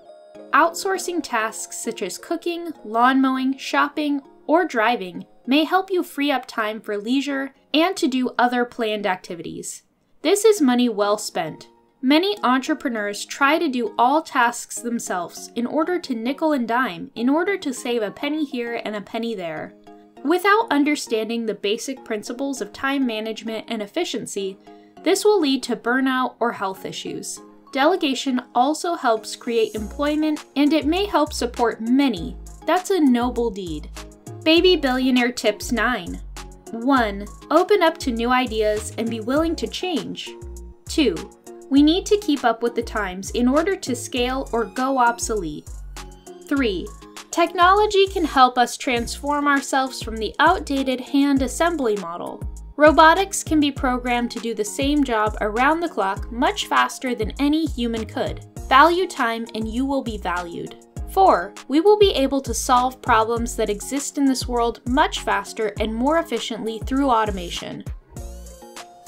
Outsourcing tasks such as cooking, lawn mowing, shopping, or driving may help you free up time for leisure and to do other planned activities. This is money well spent. Many entrepreneurs try to do all tasks themselves in order to nickel and dime, in order to save a penny here and a penny there. Without understanding the basic principles of time management and efficiency, this will lead to burnout or health issues. Delegation also helps create employment and it may help support many. That's a noble deed. Baby Billionaire Tips 9 1. Open up to new ideas and be willing to change. 2. We need to keep up with the times in order to scale or go obsolete. 3. Technology can help us transform ourselves from the outdated hand assembly model. Robotics can be programmed to do the same job around the clock much faster than any human could. Value time and you will be valued. 4. We will be able to solve problems that exist in this world much faster and more efficiently through automation.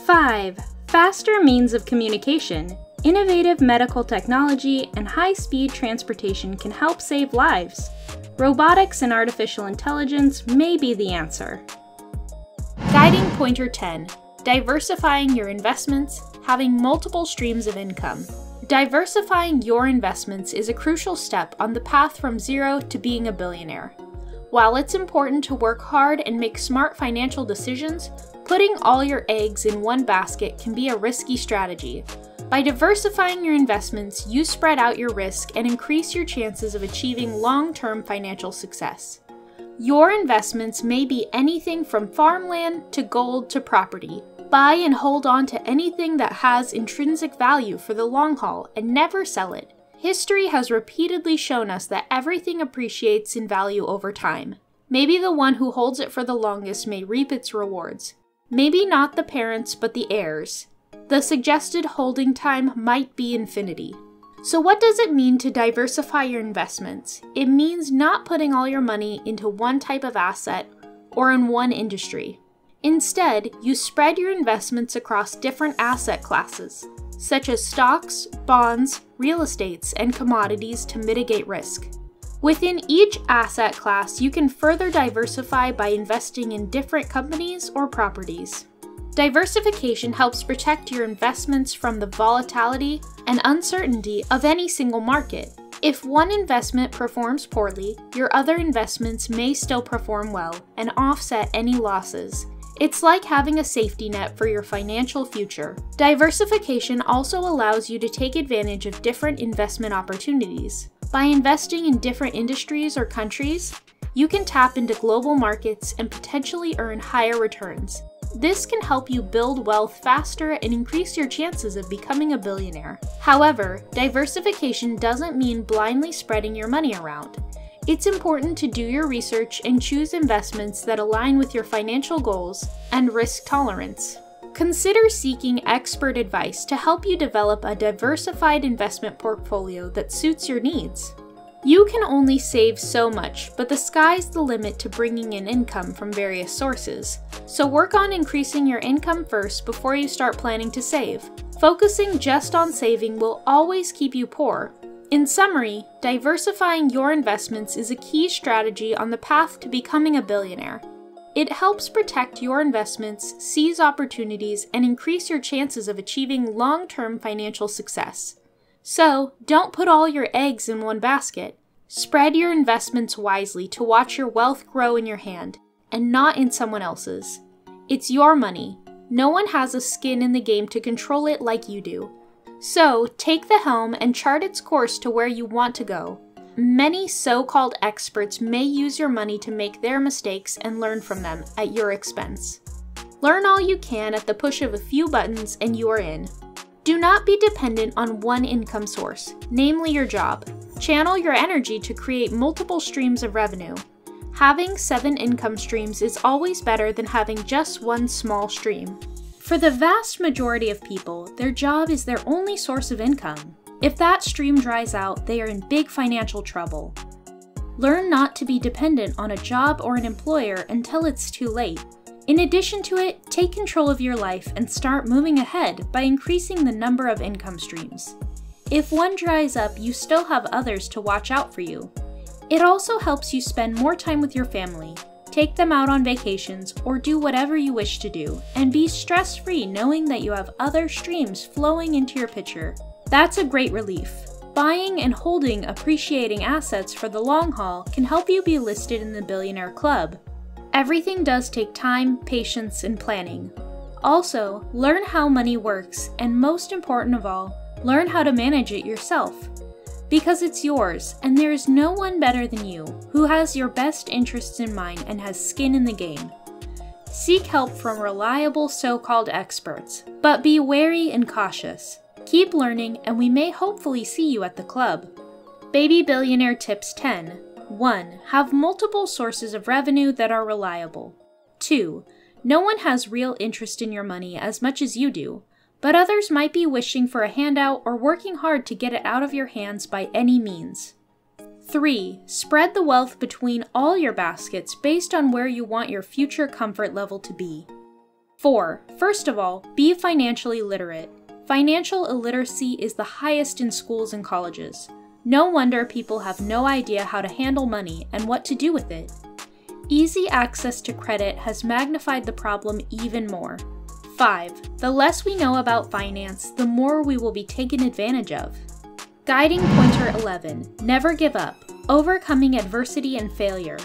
5. Faster means of communication. Innovative medical technology and high-speed transportation can help save lives. Robotics and artificial intelligence may be the answer. Guiding Pointer 10 Diversifying your investments, having multiple streams of income. Diversifying your investments is a crucial step on the path from zero to being a billionaire. While it's important to work hard and make smart financial decisions, putting all your eggs in one basket can be a risky strategy. By diversifying your investments, you spread out your risk and increase your chances of achieving long term financial success. Your investments may be anything from farmland to gold to property, Buy and hold on to anything that has intrinsic value for the long haul and never sell it. History has repeatedly shown us that everything appreciates in value over time. Maybe the one who holds it for the longest may reap its rewards. Maybe not the parents, but the heirs. The suggested holding time might be infinity. So, what does it mean to diversify your investments? It means not putting all your money into one type of asset or in one industry. Instead, you spread your investments across different asset classes, such as stocks, bonds, real estates, and commodities to mitigate risk. Within each asset class, you can further diversify by investing in different companies or properties. Diversification helps protect your investments from the volatility and uncertainty of any single market. If one investment performs poorly, your other investments may still perform well and offset any losses, it's like having a safety net for your financial future. Diversification also allows you to take advantage of different investment opportunities. By investing in different industries or countries, you can tap into global markets and potentially earn higher returns. This can help you build wealth faster and increase your chances of becoming a billionaire. However, diversification doesn't mean blindly spreading your money around. It's important to do your research and choose investments that align with your financial goals and risk tolerance. Consider seeking expert advice to help you develop a diversified investment portfolio that suits your needs. You can only save so much, but the sky's the limit to bringing in income from various sources. So work on increasing your income first before you start planning to save. Focusing just on saving will always keep you poor, in summary, diversifying your investments is a key strategy on the path to becoming a billionaire. It helps protect your investments, seize opportunities, and increase your chances of achieving long term financial success. So, don't put all your eggs in one basket. Spread your investments wisely to watch your wealth grow in your hand, and not in someone else's. It's your money. No one has a skin in the game to control it like you do. So, take the helm and chart its course to where you want to go. Many so called experts may use your money to make their mistakes and learn from them at your expense. Learn all you can at the push of a few buttons and you are in. Do not be dependent on one income source, namely your job. Channel your energy to create multiple streams of revenue. Having seven income streams is always better than having just one small stream. For the vast majority of people, their job is their only source of income. If that stream dries out, they are in big financial trouble. Learn not to be dependent on a job or an employer until it's too late. In addition to it, take control of your life and start moving ahead by increasing the number of income streams. If one dries up, you still have others to watch out for you. It also helps you spend more time with your family, Take them out on vacations or do whatever you wish to do, and be stress free knowing that you have other streams flowing into your picture. That's a great relief. Buying and holding appreciating assets for the long haul can help you be listed in the Billionaire Club. Everything does take time, patience, and planning. Also, learn how money works, and most important of all, learn how to manage it yourself because it's yours, and there is no one better than you who has your best interests in mind and has skin in the game. Seek help from reliable so called experts, but be wary and cautious. Keep learning, and we may hopefully see you at the club. Baby Billionaire Tips 10 1. Have multiple sources of revenue that are reliable. 2. No one has real interest in your money as much as you do, but others might be wishing for a handout or working hard to get it out of your hands by any means. 3. Spread the wealth between all your baskets based on where you want your future comfort level to be. 4. First of all, be financially literate. Financial illiteracy is the highest in schools and colleges. No wonder people have no idea how to handle money and what to do with it. Easy access to credit has magnified the problem even more. 5. The less we know about finance, the more we will be taken advantage of. Guiding Pointer 11 Never give up, overcoming adversity and failure.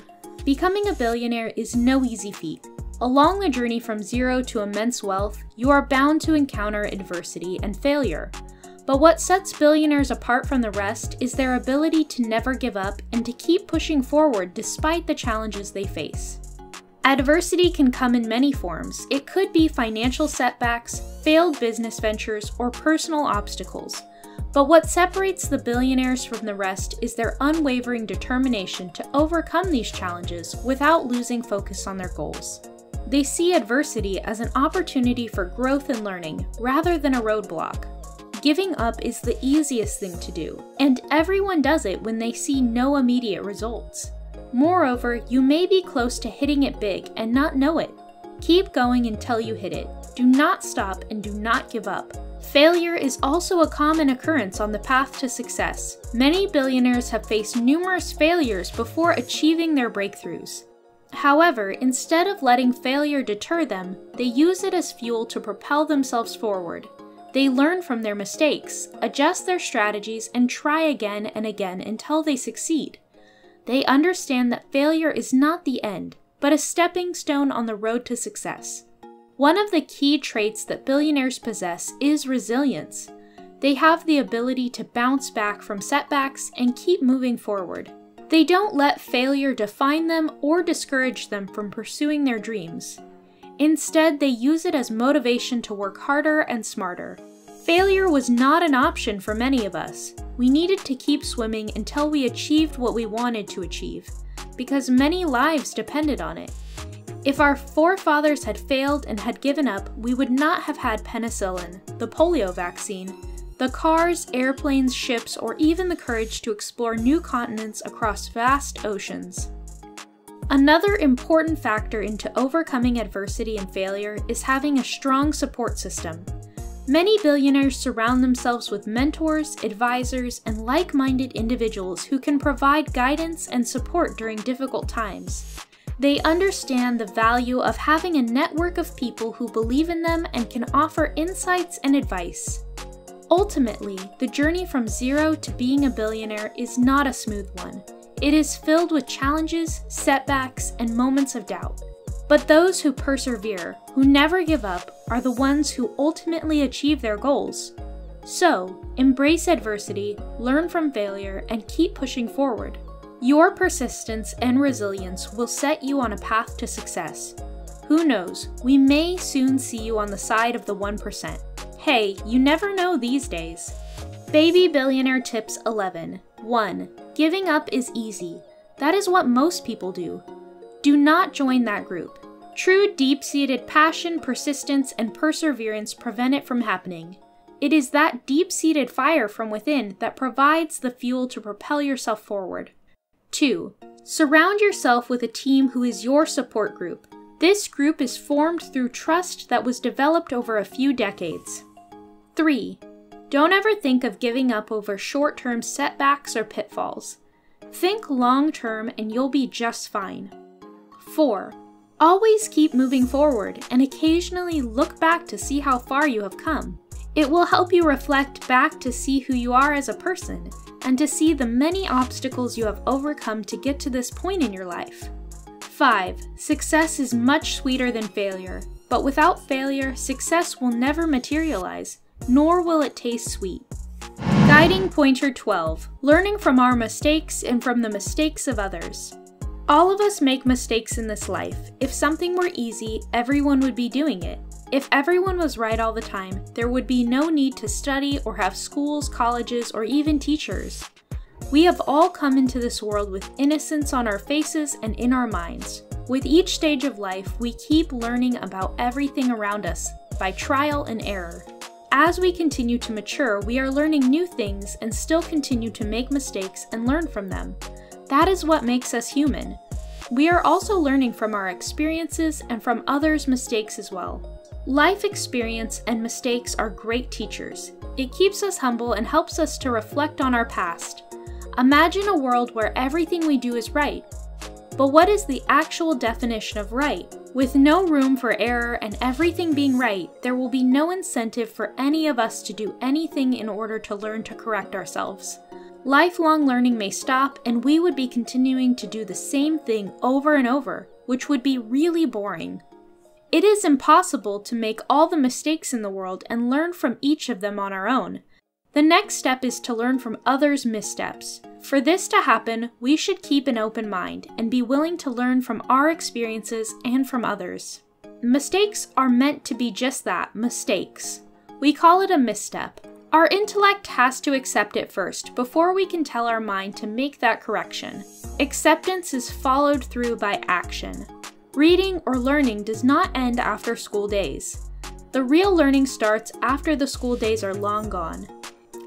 Becoming a billionaire is no easy feat. Along the journey from zero to immense wealth, you are bound to encounter adversity and failure. But what sets billionaires apart from the rest is their ability to never give up and to keep pushing forward despite the challenges they face. Adversity can come in many forms. It could be financial setbacks, failed business ventures, or personal obstacles. But what separates the billionaires from the rest is their unwavering determination to overcome these challenges without losing focus on their goals. They see adversity as an opportunity for growth and learning rather than a roadblock. Giving up is the easiest thing to do, and everyone does it when they see no immediate results. Moreover, you may be close to hitting it big and not know it. Keep going until you hit it. Do not stop and do not give up. Failure is also a common occurrence on the path to success. Many billionaires have faced numerous failures before achieving their breakthroughs. However, instead of letting failure deter them, they use it as fuel to propel themselves forward. They learn from their mistakes, adjust their strategies, and try again and again until they succeed. They understand that failure is not the end, but a stepping stone on the road to success. One of the key traits that billionaires possess is resilience. They have the ability to bounce back from setbacks and keep moving forward. They don't let failure define them or discourage them from pursuing their dreams. Instead, they use it as motivation to work harder and smarter. Failure was not an option for many of us. We needed to keep swimming until we achieved what we wanted to achieve, because many lives depended on it. If our forefathers had failed and had given up, we would not have had penicillin, the polio vaccine, the cars, airplanes, ships, or even the courage to explore new continents across vast oceans. Another important factor into overcoming adversity and failure is having a strong support system. Many billionaires surround themselves with mentors, advisors, and like minded individuals who can provide guidance and support during difficult times. They understand the value of having a network of people who believe in them and can offer insights and advice. Ultimately, the journey from zero to being a billionaire is not a smooth one. It is filled with challenges, setbacks, and moments of doubt. But those who persevere, who never give up, are the ones who ultimately achieve their goals. So, embrace adversity, learn from failure, and keep pushing forward. Your persistence and resilience will set you on a path to success. Who knows, we may soon see you on the side of the 1%. Hey, you never know these days. Baby Billionaire Tips 11 1. Giving up is easy. That is what most people do. Do not join that group. True deep seated passion, persistence, and perseverance prevent it from happening. It is that deep seated fire from within that provides the fuel to propel yourself forward. 2. Surround yourself with a team who is your support group. This group is formed through trust that was developed over a few decades. 3. Don't ever think of giving up over short term setbacks or pitfalls. Think long term and you'll be just fine. 4. Always keep moving forward and occasionally look back to see how far you have come. It will help you reflect back to see who you are as a person and to see the many obstacles you have overcome to get to this point in your life. 5. Success is much sweeter than failure, but without failure, success will never materialize, nor will it taste sweet. Guiding Pointer 12 Learning from our mistakes and from the mistakes of others. All of us make mistakes in this life. If something were easy, everyone would be doing it. If everyone was right all the time, there would be no need to study or have schools, colleges, or even teachers. We have all come into this world with innocence on our faces and in our minds. With each stage of life, we keep learning about everything around us by trial and error. As we continue to mature, we are learning new things and still continue to make mistakes and learn from them. That is what makes us human. We are also learning from our experiences and from others' mistakes as well. Life experience and mistakes are great teachers. It keeps us humble and helps us to reflect on our past. Imagine a world where everything we do is right. But what is the actual definition of right? With no room for error and everything being right, there will be no incentive for any of us to do anything in order to learn to correct ourselves. Lifelong learning may stop, and we would be continuing to do the same thing over and over, which would be really boring. It is impossible to make all the mistakes in the world and learn from each of them on our own. The next step is to learn from others' missteps. For this to happen, we should keep an open mind and be willing to learn from our experiences and from others. Mistakes are meant to be just that mistakes. We call it a misstep. Our intellect has to accept it first before we can tell our mind to make that correction. Acceptance is followed through by action. Reading or learning does not end after school days. The real learning starts after the school days are long gone.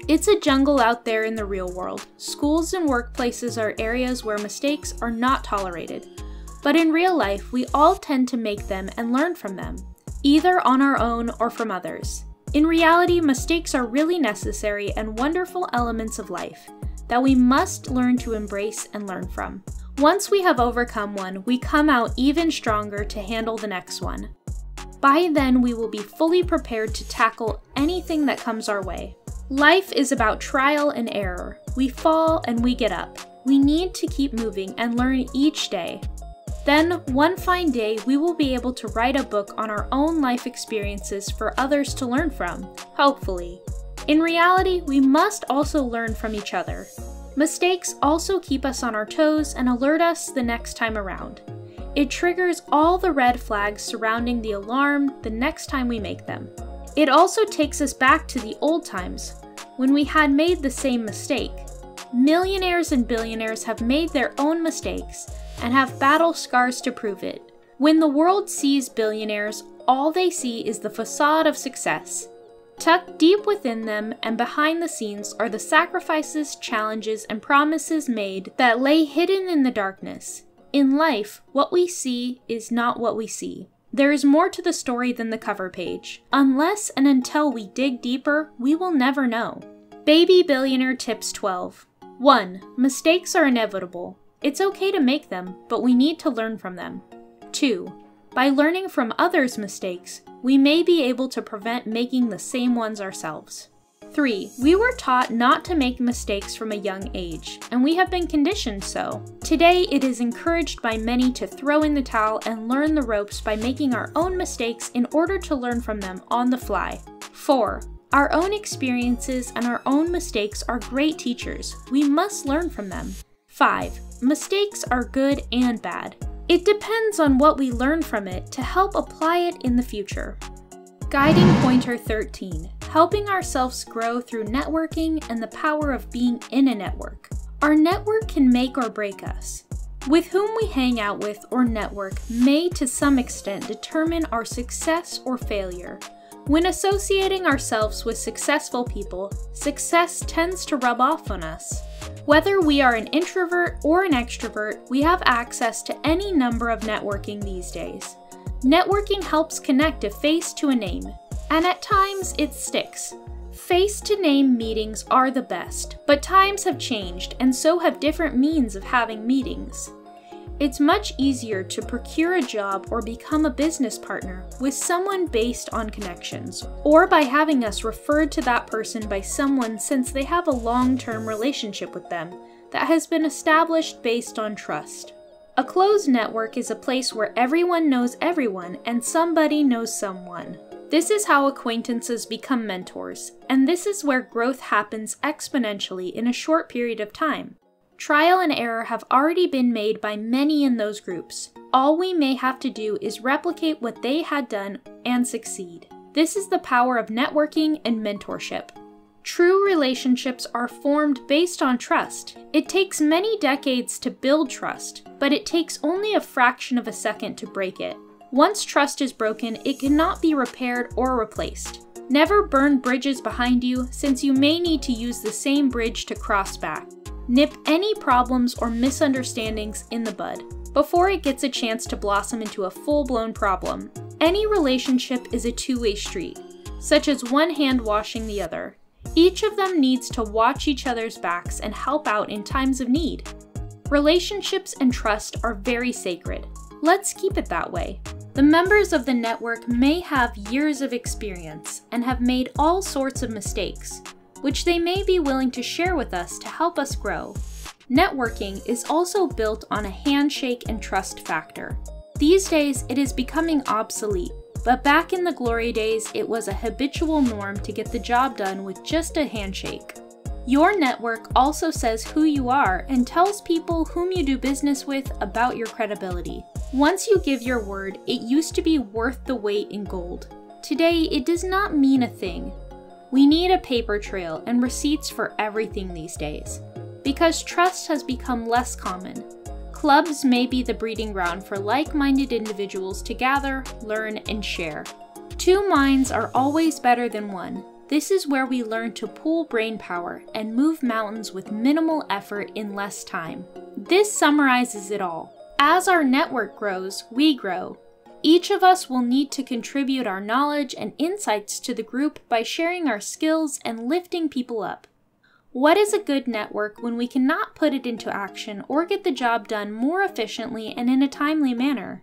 It's a jungle out there in the real world. Schools and workplaces are areas where mistakes are not tolerated. But in real life, we all tend to make them and learn from them, either on our own or from others. In reality, mistakes are really necessary and wonderful elements of life that we must learn to embrace and learn from. Once we have overcome one, we come out even stronger to handle the next one. By then, we will be fully prepared to tackle anything that comes our way. Life is about trial and error. We fall and we get up. We need to keep moving and learn each day. Then, one fine day, we will be able to write a book on our own life experiences for others to learn from, hopefully. In reality, we must also learn from each other. Mistakes also keep us on our toes and alert us the next time around. It triggers all the red flags surrounding the alarm the next time we make them. It also takes us back to the old times, when we had made the same mistake. Millionaires and billionaires have made their own mistakes and have battle scars to prove it. When the world sees billionaires, all they see is the facade of success. Tucked deep within them and behind the scenes are the sacrifices, challenges, and promises made that lay hidden in the darkness. In life, what we see is not what we see. There is more to the story than the cover page. Unless and until we dig deeper, we will never know. Baby Billionaire Tips 12 1. Mistakes are inevitable. It's okay to make them, but we need to learn from them. 2. By learning from others' mistakes, we may be able to prevent making the same ones ourselves. 3. We were taught not to make mistakes from a young age, and we have been conditioned so. Today, it is encouraged by many to throw in the towel and learn the ropes by making our own mistakes in order to learn from them on the fly. 4. Our own experiences and our own mistakes are great teachers. We must learn from them. 5. Mistakes are good and bad. It depends on what we learn from it to help apply it in the future. Guiding Pointer 13 Helping ourselves grow through networking and the power of being in a network. Our network can make or break us. With whom we hang out with or network may to some extent determine our success or failure. When associating ourselves with successful people, success tends to rub off on us. Whether we are an introvert or an extrovert, we have access to any number of networking these days. Networking helps connect a face to a name, and at times it sticks. Face to name meetings are the best, but times have changed and so have different means of having meetings. It's much easier to procure a job or become a business partner with someone based on connections, or by having us referred to that person by someone since they have a long term relationship with them that has been established based on trust. A closed network is a place where everyone knows everyone and somebody knows someone. This is how acquaintances become mentors, and this is where growth happens exponentially in a short period of time. Trial and error have already been made by many in those groups. All we may have to do is replicate what they had done and succeed. This is the power of networking and mentorship. True relationships are formed based on trust. It takes many decades to build trust, but it takes only a fraction of a second to break it. Once trust is broken, it cannot be repaired or replaced. Never burn bridges behind you, since you may need to use the same bridge to cross back. Nip any problems or misunderstandings in the bud before it gets a chance to blossom into a full blown problem. Any relationship is a two way street, such as one hand washing the other. Each of them needs to watch each other's backs and help out in times of need. Relationships and trust are very sacred. Let's keep it that way. The members of the network may have years of experience and have made all sorts of mistakes, which they may be willing to share with us to help us grow. Networking is also built on a handshake and trust factor. These days, it is becoming obsolete, but back in the glory days, it was a habitual norm to get the job done with just a handshake. Your network also says who you are and tells people whom you do business with about your credibility. Once you give your word, it used to be worth the weight in gold. Today, it does not mean a thing. We need a paper trail and receipts for everything these days. Because trust has become less common, Clubs may be the breeding ground for like minded individuals to gather, learn, and share. Two minds are always better than one. This is where we learn to pool brain power and move mountains with minimal effort in less time. This summarizes it all. As our network grows, we grow. Each of us will need to contribute our knowledge and insights to the group by sharing our skills and lifting people up. What is a good network when we cannot put it into action or get the job done more efficiently and in a timely manner?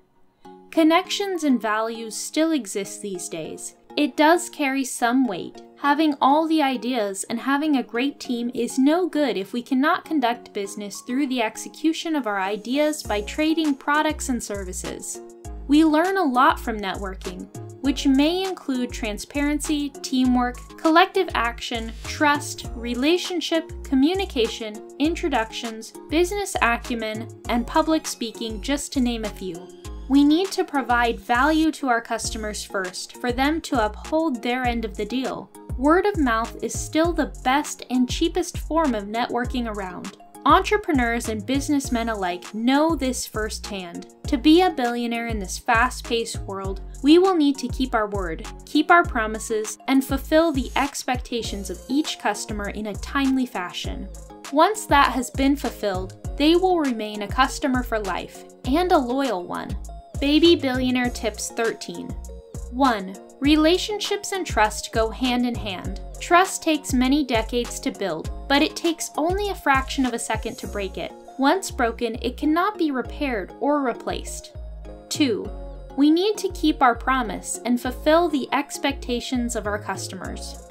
Connections and values still exist these days. It does carry some weight. Having all the ideas and having a great team is no good if we cannot conduct business through the execution of our ideas by trading products and services. We learn a lot from networking, which may include transparency, teamwork, collective action, trust, relationship, communication, introductions, business acumen, and public speaking, just to name a few. We need to provide value to our customers first for them to uphold their end of the deal. Word of mouth is still the best and cheapest form of networking around. Entrepreneurs and businessmen alike know this firsthand. To be a billionaire in this fast paced world, we will need to keep our word, keep our promises, and fulfill the expectations of each customer in a timely fashion. Once that has been fulfilled, they will remain a customer for life, and a loyal one. Baby Billionaire Tips 13 1. Relationships and trust go hand in hand. Trust takes many decades to build, but it takes only a fraction of a second to break it. Once broken, it cannot be repaired or replaced. 2. We need to keep our promise and fulfill the expectations of our customers.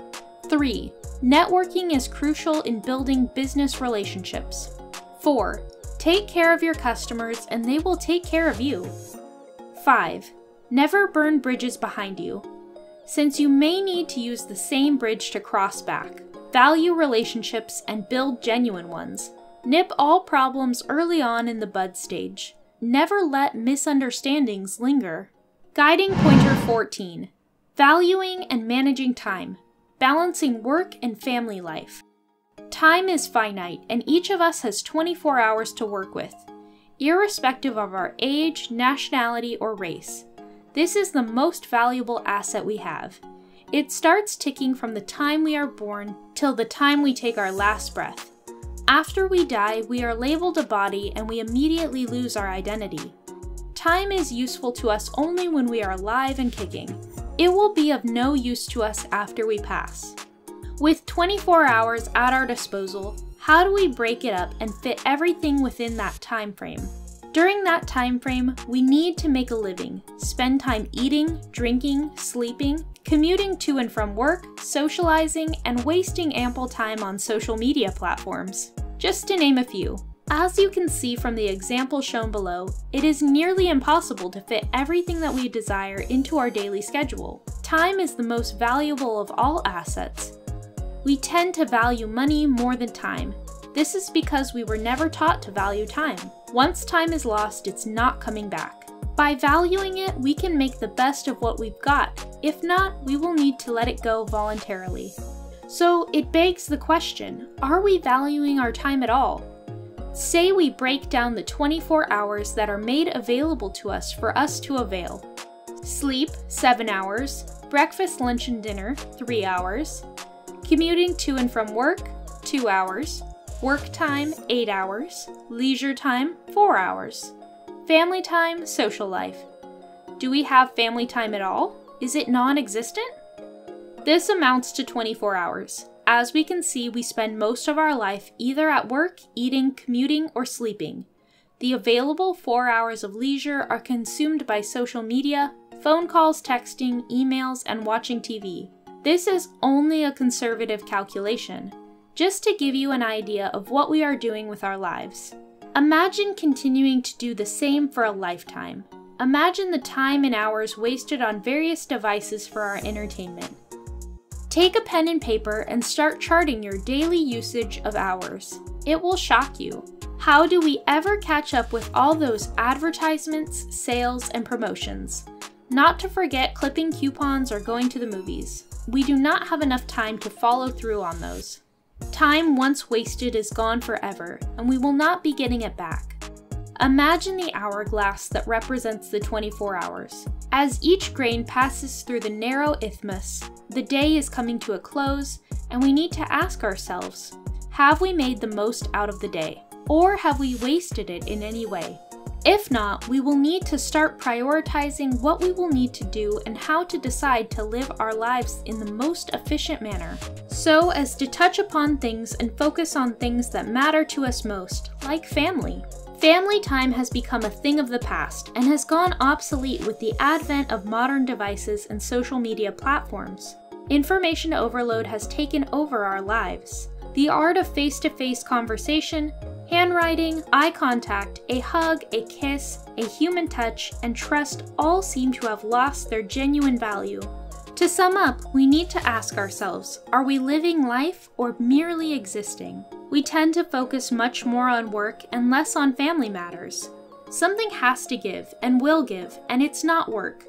3. Networking is crucial in building business relationships. 4. Take care of your customers and they will take care of you. 5. Never burn bridges behind you since you may need to use the same bridge to cross back. Value relationships and build genuine ones. Nip all problems early on in the bud stage. Never let misunderstandings linger. Guiding Pointer 14 Valuing and managing time, balancing work and family life. Time is finite, and each of us has 24 hours to work with, irrespective of our age, nationality, or race. This is the most valuable asset we have. It starts ticking from the time we are born till the time we take our last breath. After we die, we are labeled a body and we immediately lose our identity. Time is useful to us only when we are alive and kicking. It will be of no use to us after we pass. With 24 hours at our disposal, how do we break it up and fit everything within that time frame? During that time frame, we need to make a living, spend time eating, drinking, sleeping, commuting to and from work, socializing, and wasting ample time on social media platforms. Just to name a few. As you can see from the example shown below, it is nearly impossible to fit everything that we desire into our daily schedule. Time is the most valuable of all assets. We tend to value money more than time. This is because we were never taught to value time. Once time is lost, it's not coming back. By valuing it, we can make the best of what we've got. If not, we will need to let it go voluntarily. So it begs the question, are we valuing our time at all? Say we break down the 24 hours that are made available to us for us to avail. Sleep, 7 hours. Breakfast, lunch, and dinner, 3 hours. Commuting to and from work, 2 hours. Work time, 8 hours. Leisure time, 4 hours. Family time, social life. Do we have family time at all? Is it non existent? This amounts to 24 hours. As we can see, we spend most of our life either at work, eating, commuting, or sleeping. The available four hours of leisure are consumed by social media, phone calls, texting, emails, and watching TV. This is only a conservative calculation, just to give you an idea of what we are doing with our lives. Imagine continuing to do the same for a lifetime. Imagine the time and hours wasted on various devices for our entertainment. Take a pen and paper and start charting your daily usage of hours. It will shock you. How do we ever catch up with all those advertisements, sales, and promotions? Not to forget clipping coupons or going to the movies. We do not have enough time to follow through on those. Time once wasted is gone forever, and we will not be getting it back. Imagine the hourglass that represents the 24 hours. As each grain passes through the narrow isthmus, the day is coming to a close, and we need to ask ourselves have we made the most out of the day? Or have we wasted it in any way? If not, we will need to start prioritizing what we will need to do and how to decide to live our lives in the most efficient manner, so as to touch upon things and focus on things that matter to us most, like family. Family time has become a thing of the past and has gone obsolete with the advent of modern devices and social media platforms. Information overload has taken over our lives. The art of face to face conversation, Handwriting, eye contact, a hug, a kiss, a human touch, and trust all seem to have lost their genuine value. To sum up, we need to ask ourselves are we living life or merely existing? We tend to focus much more on work and less on family matters. Something has to give and will give, and it's not work.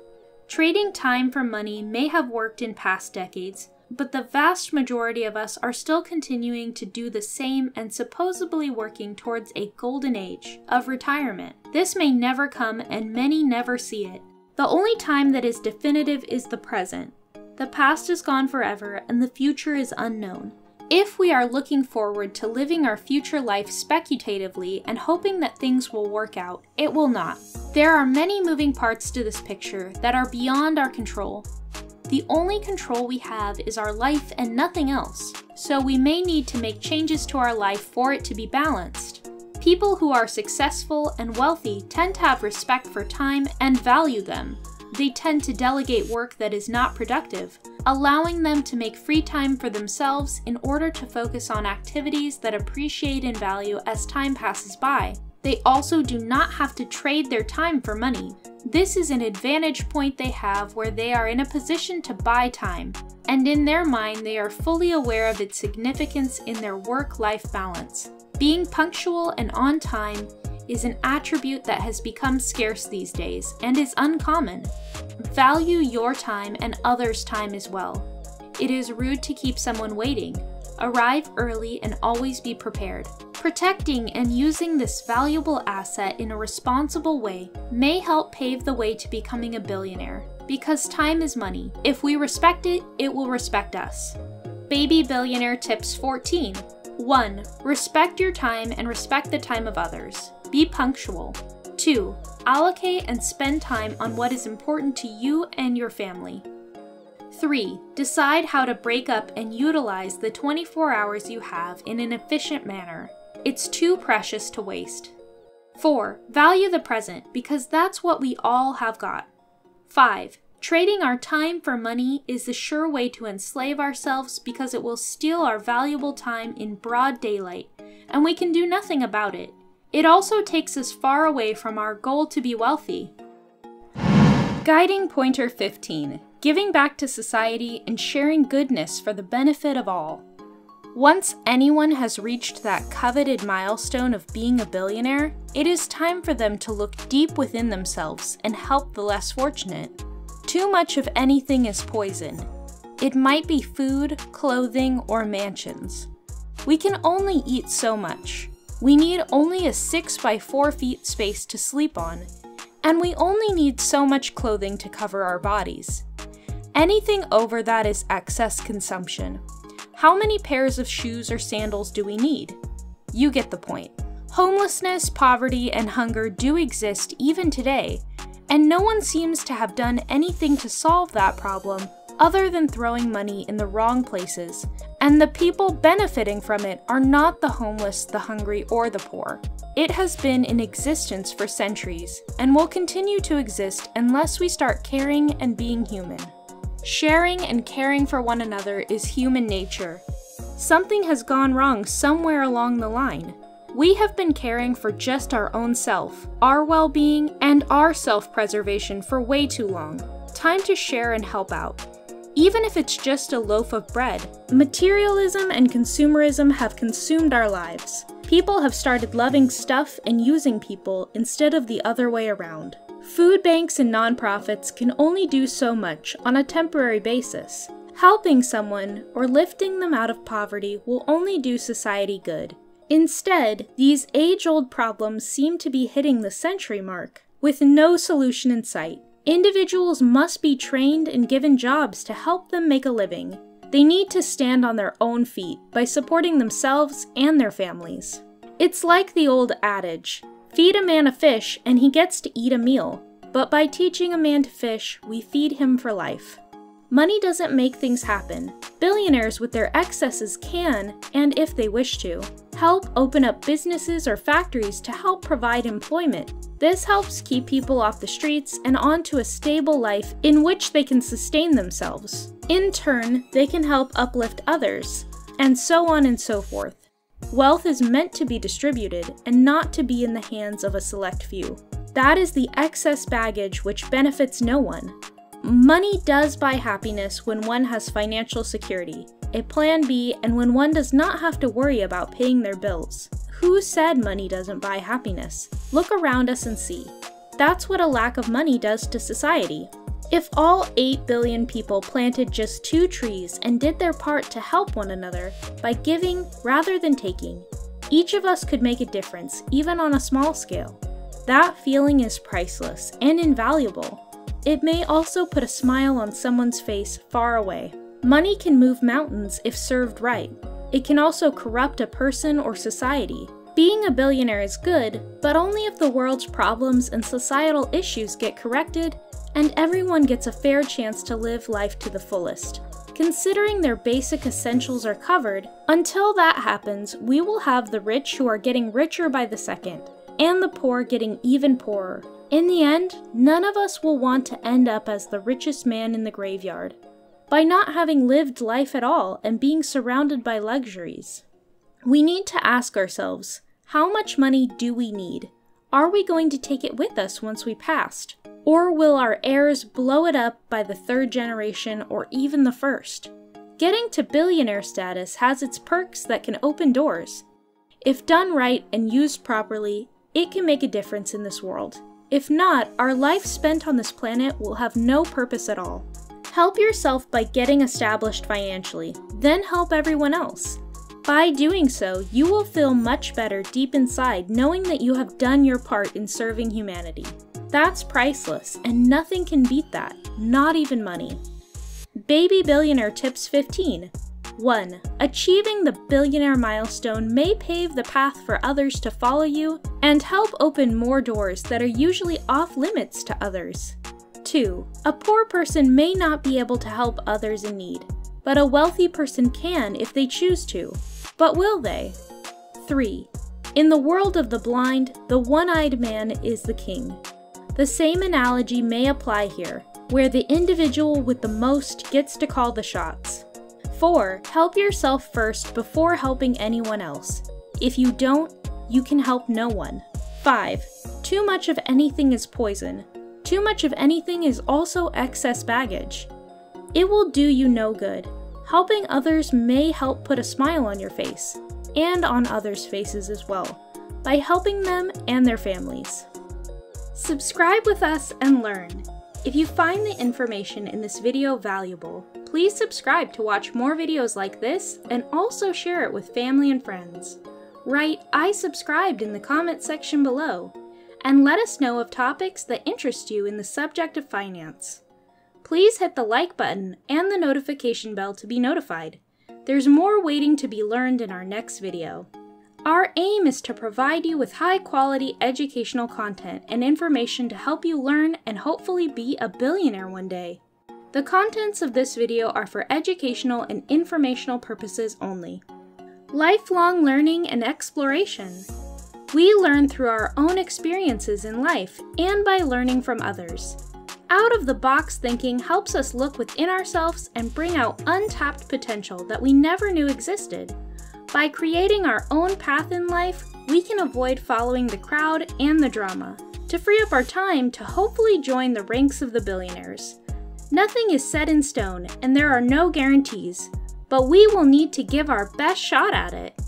Trading time for money may have worked in past decades, but the vast majority of us are still continuing to do the same and supposedly working towards a golden age of retirement. This may never come, and many never see it. The only time that is definitive is the present. The past is gone forever, and the future is unknown. If we are looking forward to living our future life speculatively and hoping that things will work out, it will not. There are many moving parts to this picture that are beyond our control, the only control we have is our life and nothing else, so we may need to make changes to our life for it to be balanced. People who are successful and wealthy tend to have respect for time and value them. They tend to delegate work that is not productive, allowing them to make free time for themselves in order to focus on activities that appreciate in value as time passes by. They also do not have to trade their time for money. This is an advantage point they have where they are in a position to buy time, and in their mind, they are fully aware of its significance in their work life balance. Being punctual and on time is an attribute that has become scarce these days and is uncommon. Value your time and others' time as well. It is rude to keep someone waiting. Arrive early and always be prepared. Protecting and using this valuable asset in a responsible way may help pave the way to becoming a billionaire, because time is money. If we respect it, it will respect us. Baby Billionaire Tips 14 1. Respect your time and respect the time of others. Be punctual. 2. Allocate and spend time on what is important to you and your family. 3. Decide how to break up and utilize the 24 hours you have in an efficient manner. It's too precious to waste. 4. Value the present because that's what we all have got. 5. Trading our time for money is the sure way to enslave ourselves because it will steal our valuable time in broad daylight, and we can do nothing about it. It also takes us far away from our goal to be wealthy. Guiding Pointer 15 Giving back to society and sharing goodness for the benefit of all. Once anyone has reached that coveted milestone of being a billionaire, it is time for them to look deep within themselves and help the less fortunate. Too much of anything is poison. It might be food, clothing, or mansions. We can only eat so much. We need only a 6 by 4 feet space to sleep on, and we only need so much clothing to cover our bodies. Anything over that is excess consumption. How many pairs of shoes or sandals do we need? You get the point. Homelessness, poverty, and hunger do exist even today, and no one seems to have done anything to solve that problem other than throwing money in the wrong places And the people benefiting from it are not the homeless, the hungry, or the poor. It has been in existence for centuries and will continue to exist unless we start caring and being human. Sharing and caring for one another is human nature. Something has gone wrong somewhere along the line. We have been caring for just our own self, our well being, and our self preservation for way too long. Time to share and help out. Even if it's just a loaf of bread, materialism and consumerism have consumed our lives. People have started loving stuff and using people instead of the other way around. Food banks and nonprofits can only do so much on a temporary basis. Helping someone or lifting them out of poverty will only do society good. Instead, these age old problems seem to be hitting the century mark, with no solution in sight. Individuals must be trained and given jobs to help them make a living. They need to stand on their own feet by supporting themselves and their families. It's like the old adage Feed a man a fish, and he gets to eat a meal. But by teaching a man to fish, we feed him for life. Money doesn't make things happen. Billionaires with their excesses can, and if they wish to, help open up businesses or factories to help provide employment. This helps keep people off the streets and onto a stable life in which they can sustain themselves. In turn, they can help uplift others, and so on and so forth. Wealth is meant to be distributed and not to be in the hands of a select few. That is the excess baggage which benefits no one. Money does buy happiness when one has financial security, a plan B, and when one does not have to worry about paying their bills. Who said money doesn't buy happiness? Look around us and see. That's what a lack of money does to society. If all 8 billion people planted just two trees and did their part to help one another by giving rather than taking, each of us could make a difference, even on a small scale. That feeling is priceless and invaluable. It may also put a smile on someone's face far away. Money can move mountains if served right. It can also corrupt a person or society. Being a billionaire is good, but only if the world's problems and societal issues get corrected and everyone gets a fair chance to live life to the fullest. Considering their basic essentials are covered, until that happens, we will have the rich who are getting richer by the second, and the poor getting even poorer. In the end, none of us will want to end up as the richest man in the graveyard, by not having lived life at all and being surrounded by luxuries. We need to ask ourselves how much money do we need? Are we going to take it with us once we passed? Or will our heirs blow it up by the third generation or even the first? Getting to billionaire status has its perks that can open doors. If done right and used properly, it can make a difference in this world. If not, our life spent on this planet will have no purpose at all. Help yourself by getting established financially, then help everyone else. By doing so, you will feel much better deep inside knowing that you have done your part in serving humanity. That's priceless, and nothing can beat that, not even money. Baby Billionaire Tips 15 1. Achieving the billionaire milestone may pave the path for others to follow you and help open more doors that are usually off limits to others. 2. A poor person may not be able to help others in need, but a wealthy person can if they choose to. But will they? 3. In the world of the blind, the one eyed man is the king. The same analogy may apply here, where the individual with the most gets to call the shots. 4. Help yourself first before helping anyone else. If you don't, you can help no one. 5. Too much of anything is poison. Too much of anything is also excess baggage. It will do you no good. Helping others may help put a smile on your face, and on others' faces as well, by helping them and their families. Subscribe with us and learn. If you find the information in this video valuable, please subscribe to watch more videos like this and also share it with family and friends. Write I subscribed in the comment section below and let us know of topics that interest you in the subject of finance. Please hit the like button and the notification bell to be notified. There's more waiting to be learned in our next video. Our aim is to provide you with high quality educational content and information to help you learn and hopefully be a billionaire one day. The contents of this video are for educational and informational purposes only. Lifelong learning and exploration. We learn through our own experiences in life and by learning from others. Out of the box thinking helps us look within ourselves and bring out untapped potential that we never knew existed. By creating our own path in life, we can avoid following the crowd and the drama to free up our time to hopefully join the ranks of the billionaires. Nothing is set in stone and there are no guarantees, but we will need to give our best shot at it.